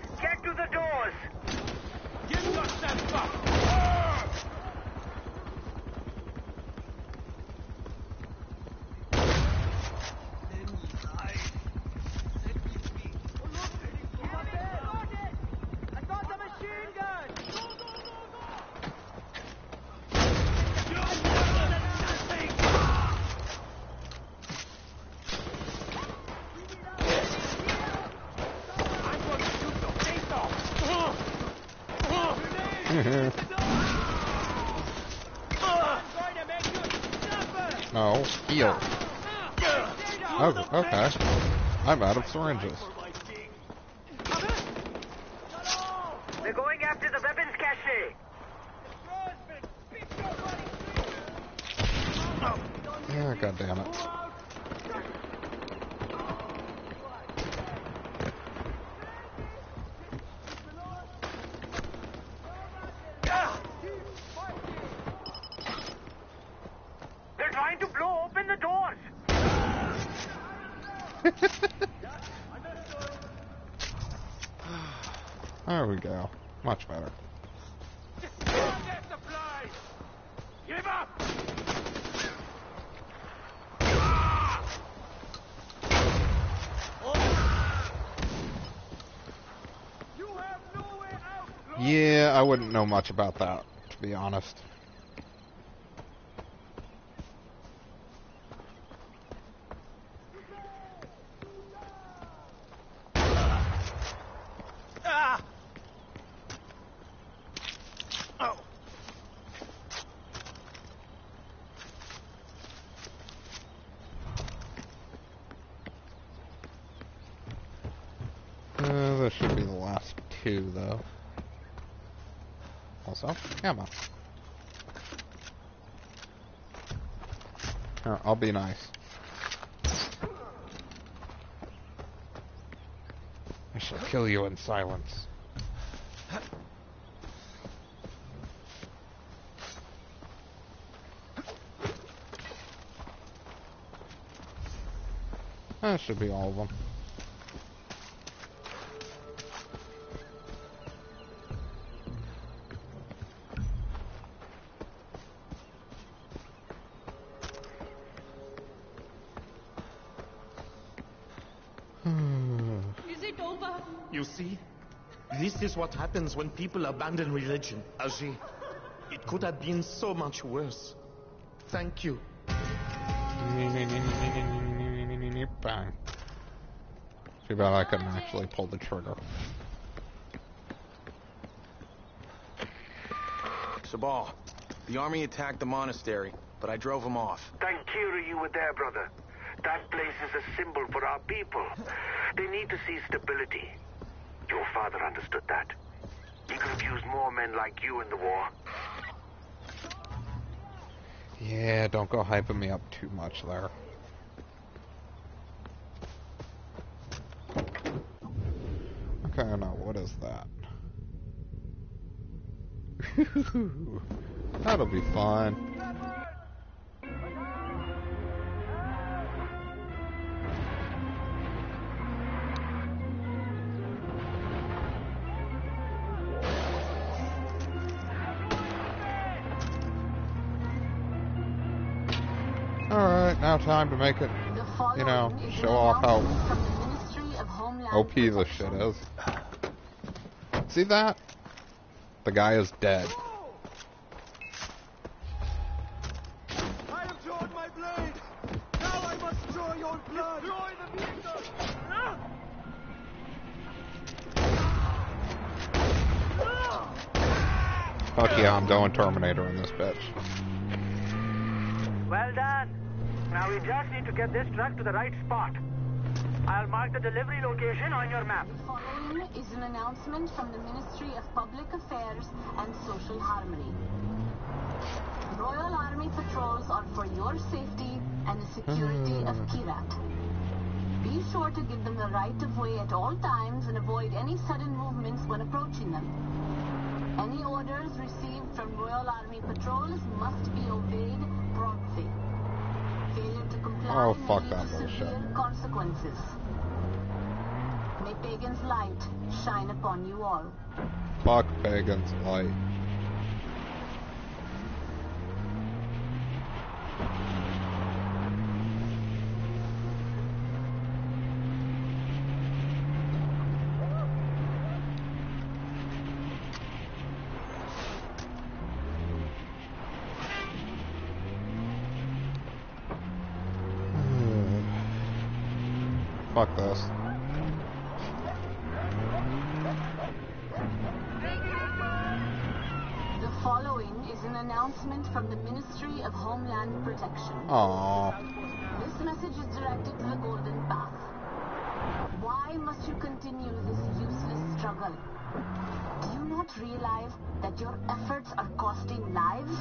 Oh, no, heal. Oh, okay. I'm out of syringes. They're going after the weapons cache. Yeah, god damn it. They're trying to blow open the doors. There we go. Much better. Give up! Wouldn't know much about that, to be honest. Ah! Oh. Uh, this should be the last two, though. Also, ammo. Here, I'll be nice. I shall kill you in silence. That should be all of them. What happens when people abandon religion, Ajay. It could have been so much worse. Thank you. Bang. Too bad I couldn't actually pull the trigger. Sabal, the army attacked the monastery, but I drove them off. Thank you you were there, brother. That place is a symbol for our people. They need to see stability. Your father understood that. Have used more men like you in the war. Yeah, don't go hyping me up too much there. Okay, now what is that? That'll be fun. Make it, you know, show off how OP this shit is. See that? The guy is dead. Fuck yeah, I'm going Terminator in this bitch. Well done. Now we just need to get this truck to the right spot. I'll mark the delivery location on your map. The following is an announcement from the Ministry of Public Affairs and Social Harmony. Royal Army patrols are for your safety and the security of hmm. Kyrat. Be sure to give them the right of way at all times and avoid any sudden movements when approaching them. Any orders received from Royal Army patrols must be obeyed promptly. Failure to comply Oh, fuck that bullshit. consequences. May Pagan's light shine upon you all. Fuck Pagan's light. Fuck this. The following is an announcement from the Ministry of Homeland Protection. Aww. This message is directed to the Golden Path. Why must you continue this useless struggle? Do you not realize that your efforts are costing lives?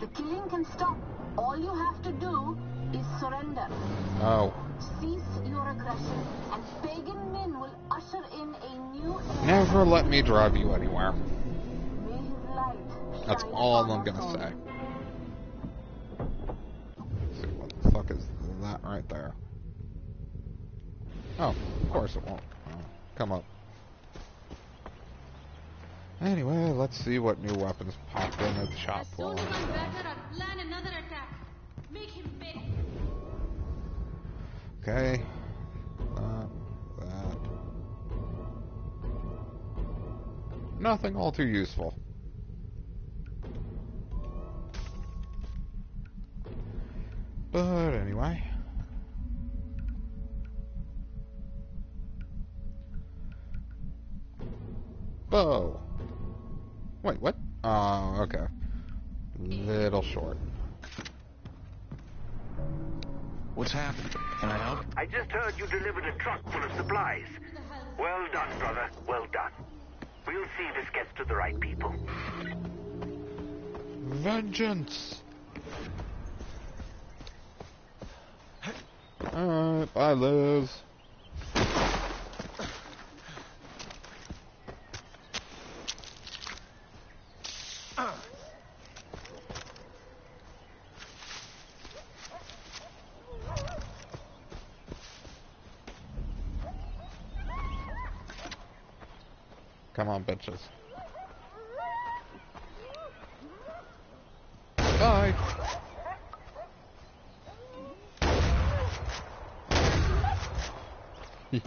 The killing can stop. All you have to do is surrender. Oh. Cease your aggression, and Pagan Min will usher in a new era. Never let me drive you anywhere. May his light That's all I'm gonna say. That right there? Oh, of course it won't. Oh, come up. Anyway, let's see what new weapons pop in at the shop floor. Soon as I'm better, I'll plan another attack. Make him pay. Okay. That. Nothing all too useful. But anyway. Bow. Wait, what? Oh, okay. Little short. What's happened? Can I help? I just heard you delivered a truck full of supplies. Well done, brother. Well done. We'll see this gets to the right people. Vengeance! Alright, bye Liz. Come on, bitches. Bye.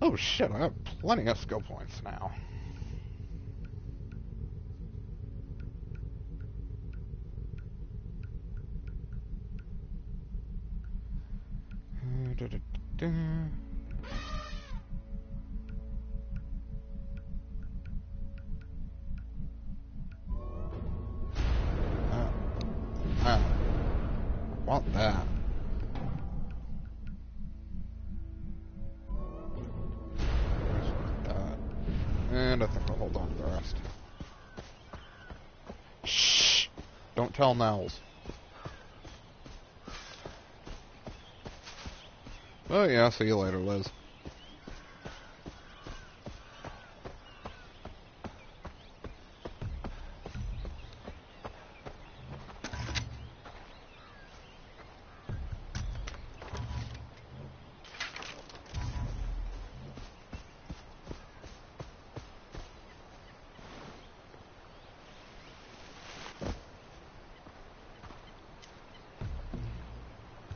oh shit, I have plenty of skill points now. Oh yeah, see you later, Liz.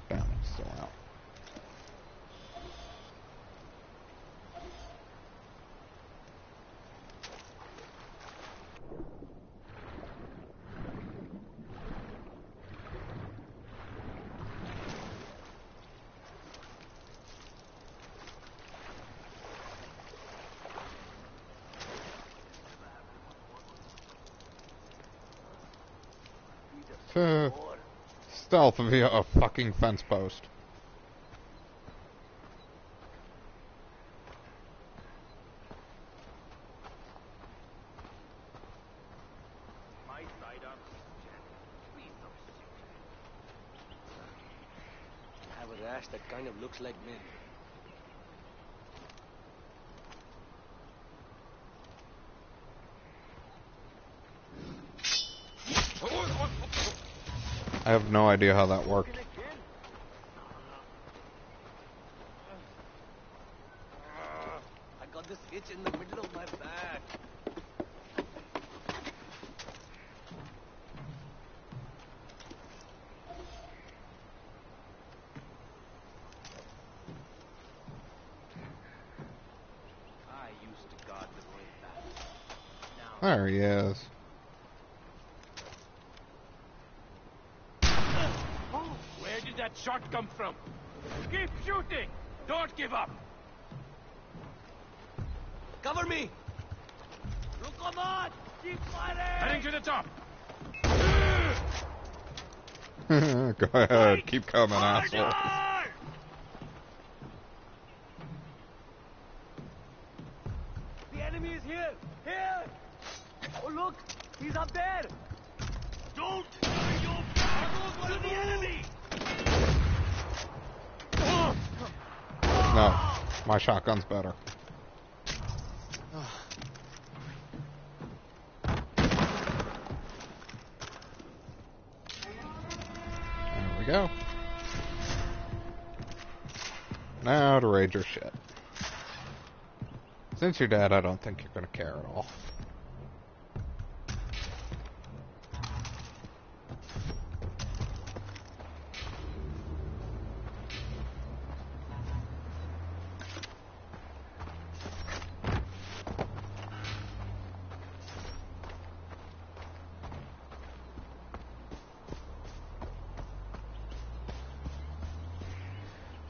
Damn, it's still out. Uh, stealth via a fucking fence post. My sidearm. Piece of shit. Have a rash that kind of looks like men. I have no idea how that worked. I got this itch in the middle of my back. I used to guard the royal palace. There he is. Where did that shot come from? Keep shooting! Don't give up! Cover me! Look on! Keep firing! Heading to the top! Go ahead, keep coming, oh asshole. Since you're dead, I don't think you're gonna care at all.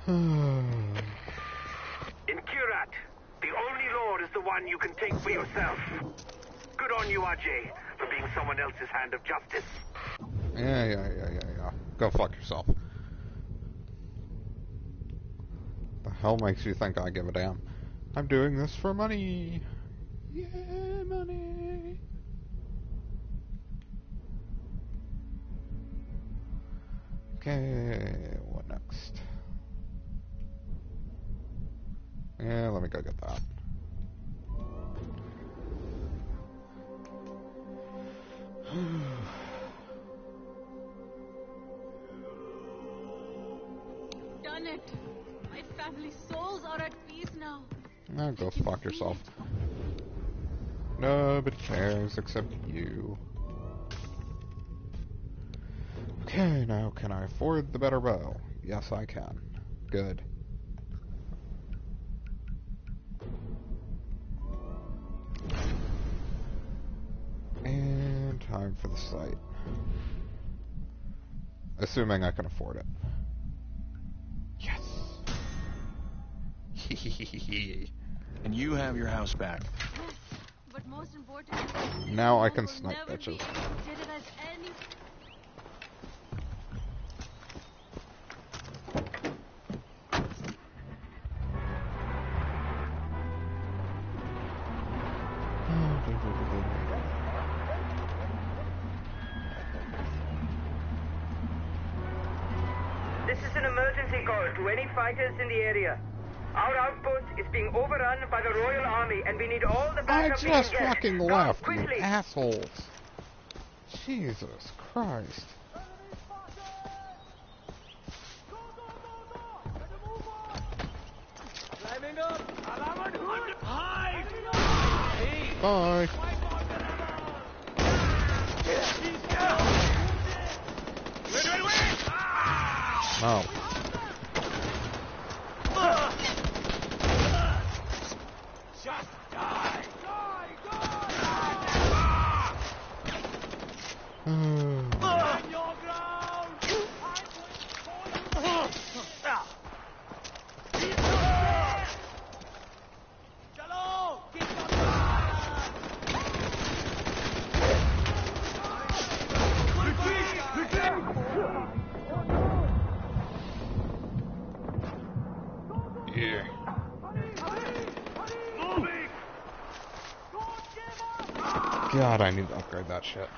In Kyrat, the only lord is the one you can take for yourself. Good on you, Ajay, for being someone else's hand of justice. Yeah, yeah, yeah, yeah, yeah. Go fuck yourself. The hell makes you think I give a damn? I'm doing this for money. Yeah, money. Okay, Nobody cares except you. Okay, now can I afford the better bow? Yes, I can. Good. And time for the site. Assuming I can afford it. Yes! And you have your house back. But most important, now I can snipe bitches. This is an emergency call to any fighters in the area. Our outpost is being overrun by the Royal Army, and we need all the I backup can just fucking left, you assholes. Jesus Christ. Climbing up. Alaman Hood. Hide. Bye. No. Just die. Stand your ground. Chalo. Keep Yeah. God, That shit.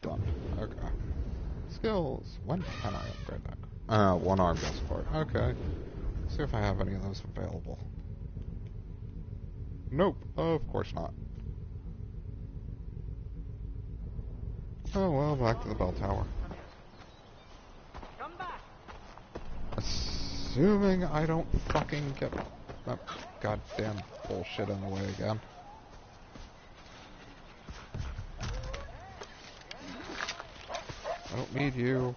Done. Okay. Skills. When can I upgrade that? Uh, one arm gun support. Okay. see if I have any of those available. Nope. Of course not. Oh well, back to the bell tower. Assuming I don't fucking get that goddamn bullshit in the way again. I don't need you.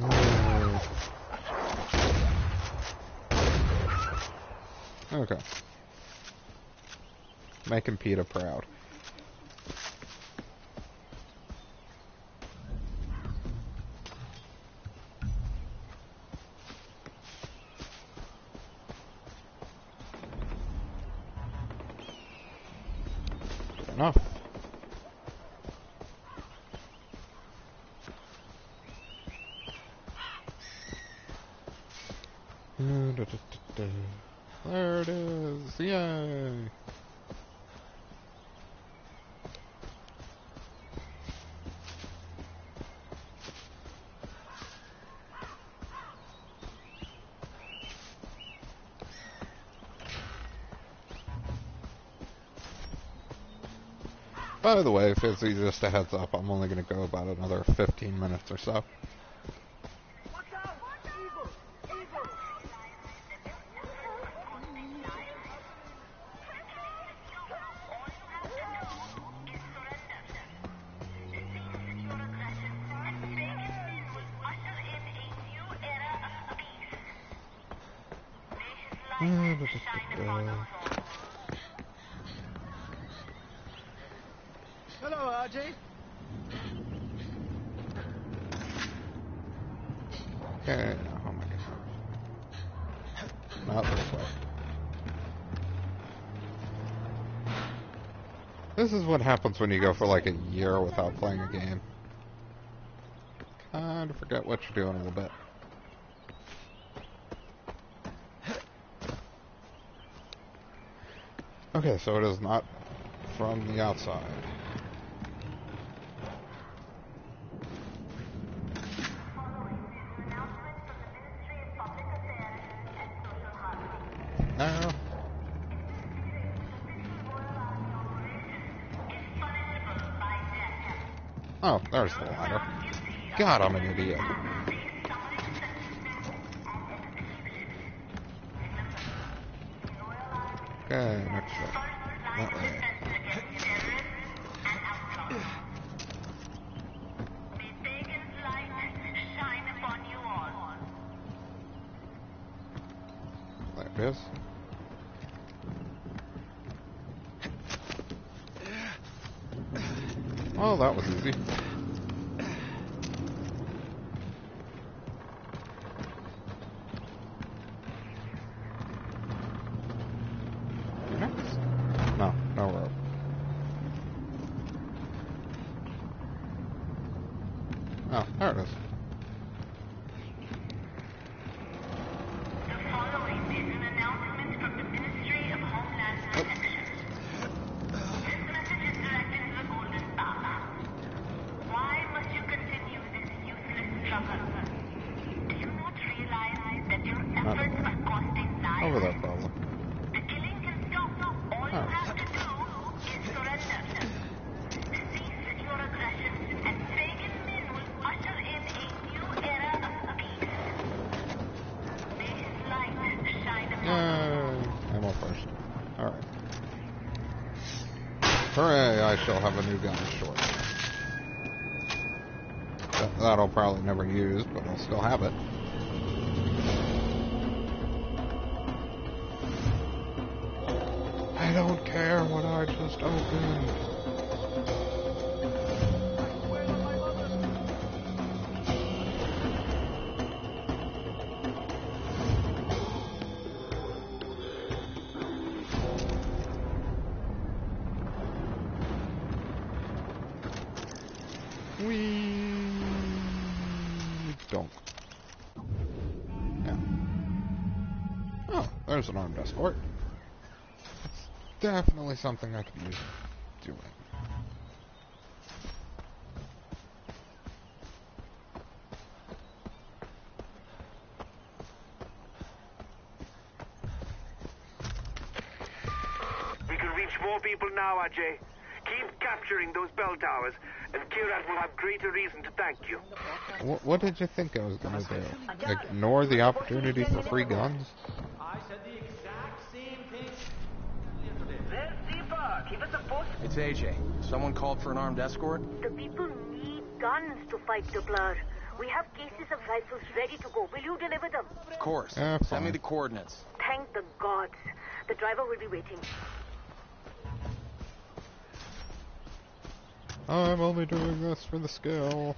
Mm. Okay. Making PETA proud. Enough. There it is. Yay. By the way, if it's just a heads up, I'm only going to go about another 15 minutes or so. Happens when you go for like a year without playing a game. Kinda forget what you're doing a little bit. Okay, so it is not from the outside. God, I'm I shall have a new gun shortly. That, that I'll probably never use, but I'll still have it. Something I could use doing. We can reach more people now, Ajay. Keep capturing those bell towers, and Kyrat will have greater reason to thank you. What, what did you think I was gonna do? Ignore the opportunity for free guns? It's Ajay. Someone called for an armed escort? The people need guns to fight De Pleur. We have cases of rifles ready to go. Will you deliver them? Of course. Yeah, Send me the coordinates. Thank the gods. The driver will be waiting. I'm only doing this for the skill.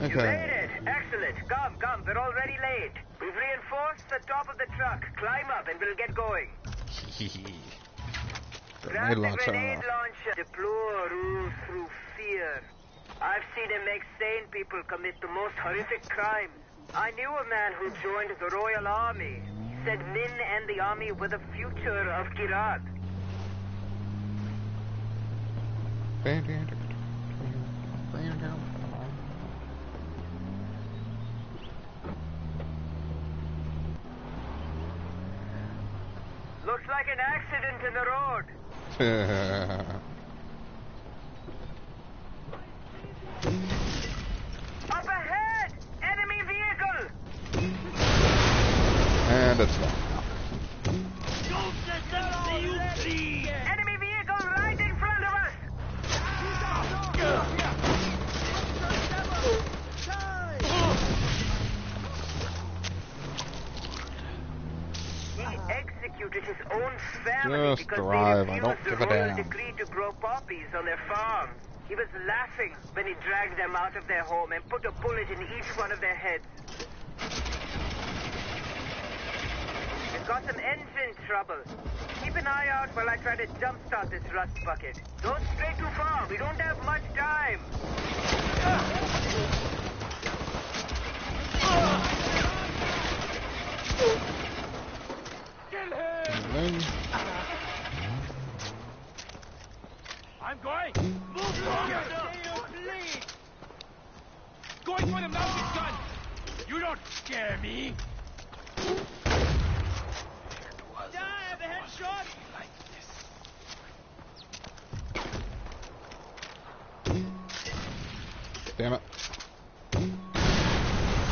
You made it. Excellent. Come, come. We're already late. We've reinforced the top of the truck. Climb up and we'll get going. Grab Grenade the launcher. grenade launcher. De Pleur rule through fear. I've seen him make sane people commit the most horrific crimes. I knew a man who joined the Royal Army. He said Min and the army were the future of Kyrat. Looks like an accident in the road. Up ahead! Enemy vehicle! and it's gone. Don't let them see you bleed! Enemy vehicle right in front of us! He executed his own family Just because drive, they I refused don't the royal decree to grow poppies on their farms. He was laughing when he dragged them out of their home and put a bullet in each one of their heads. We've got some engine trouble. Keep an eye out while I try to jumpstart this rust bucket. Don't stray too far. We don't have much time. And then I'm going. Move forward. Going for the mounted gun. You don't scare me. I a headshot. Damn it.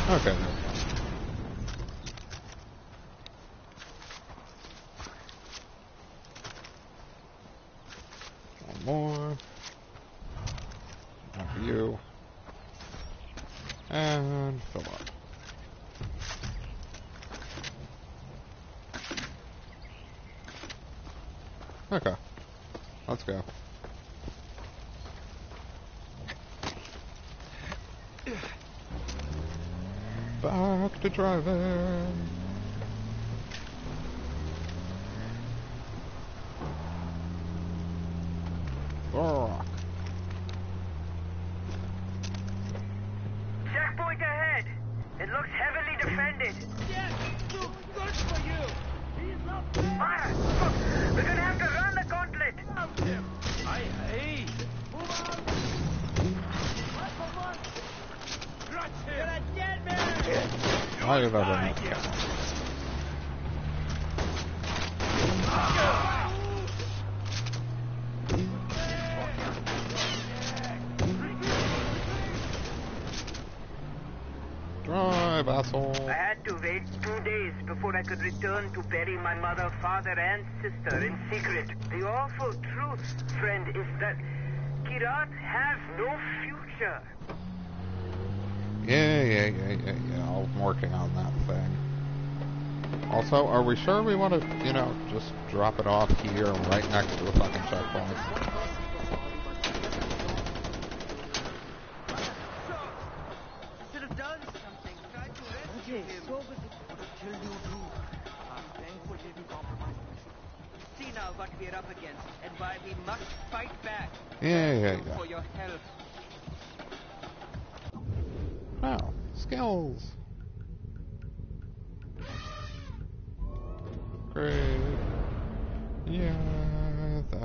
Okay. One more. One for you. And fill up. Okay. Let's go. Back to driving. Rock. Checkpoint ahead. It looks heavily defended. Yes, too good for you. He's up there. Fire! Look, we're gonna have to run the gauntlet. Found him. Aye, aye. Move on. I've ever known. Drive, asshole. I had to wait two days before I could return to bury my mother, father, and sister in secret. The awful truth, friend, is that Kyrat has no future. Yeah, yeah, yeah, yeah, yeah. I'm working on that thing. Also, are we sure we want to, you know, just drop it off here right next to the fucking checkpoint?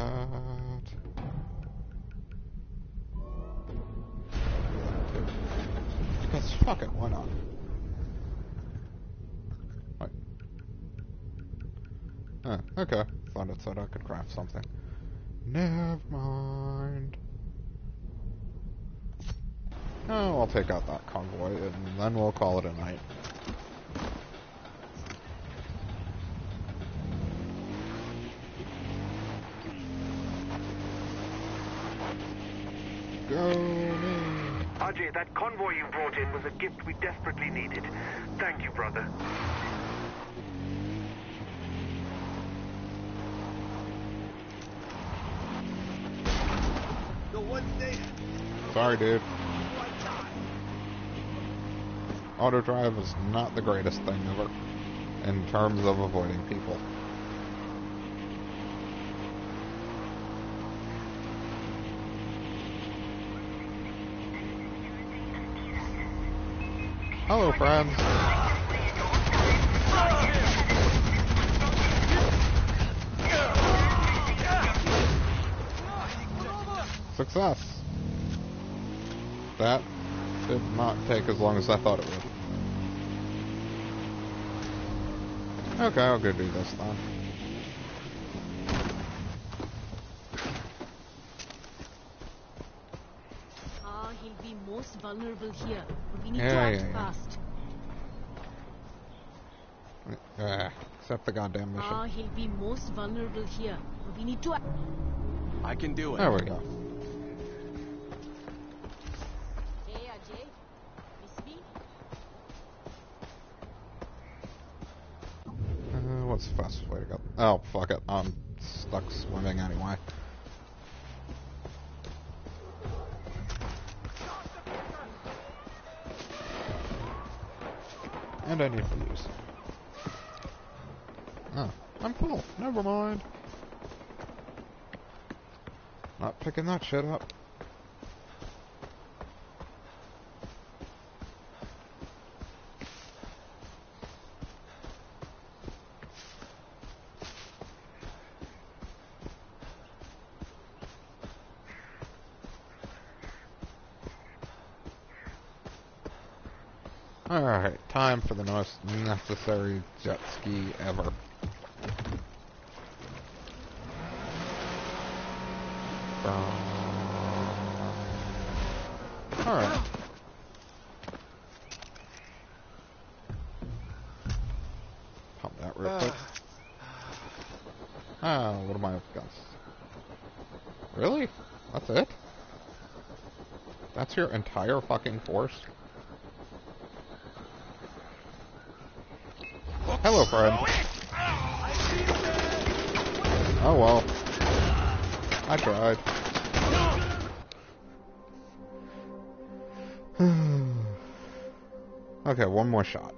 That. Because fuck it, why not? Huh, ah, okay. Thought it said I could craft something. Never mind. Oh, I'll take out that convoy and then we'll call it a night. Go me. Ajay, that convoy you brought in was a gift we desperately needed. Thank you, brother. The one day Sorry, dude. Auto drive is not the greatest thing ever in terms of avoiding people. Hello, friends. Success. That did not take as long as I thought it would. Okay, I'll go do this then. Ah, he'll be most vulnerable here. But we need to Yeah, act yeah, yeah. fast. Uh, accept the goddamn mission. Ah, he'll be most vulnerable here. But we need to act. I can do it. There we go. Hey, Ajay. Miss me? Uh, what's the fastest way to go? Oh, fuck it. I'm stuck swimming anyway. And I need to use. Oh, I'm full. Never mind. Not picking that shit up. Alright, time for the most necessary jet ski ever. Alright. Pump that real quick. Ah, what am I against? Really? That's it? That's your entire fucking force? Okay, one more shot.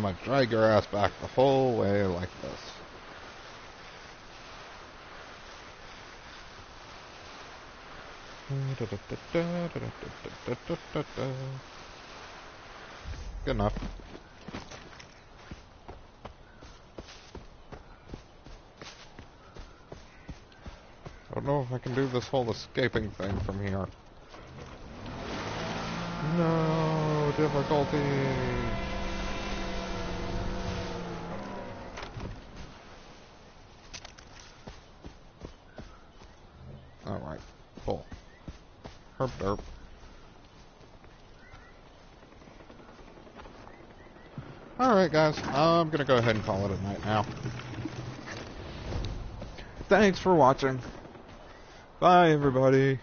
I'm gonna drag your ass back the whole way like this. Good enough. I don't know if I can do this whole escaping thing from here. No difficulty. Alright, pull. Herp derp. Alright guys, I'm gonna go ahead and call it a night now. Thanks for watching. Bye everybody.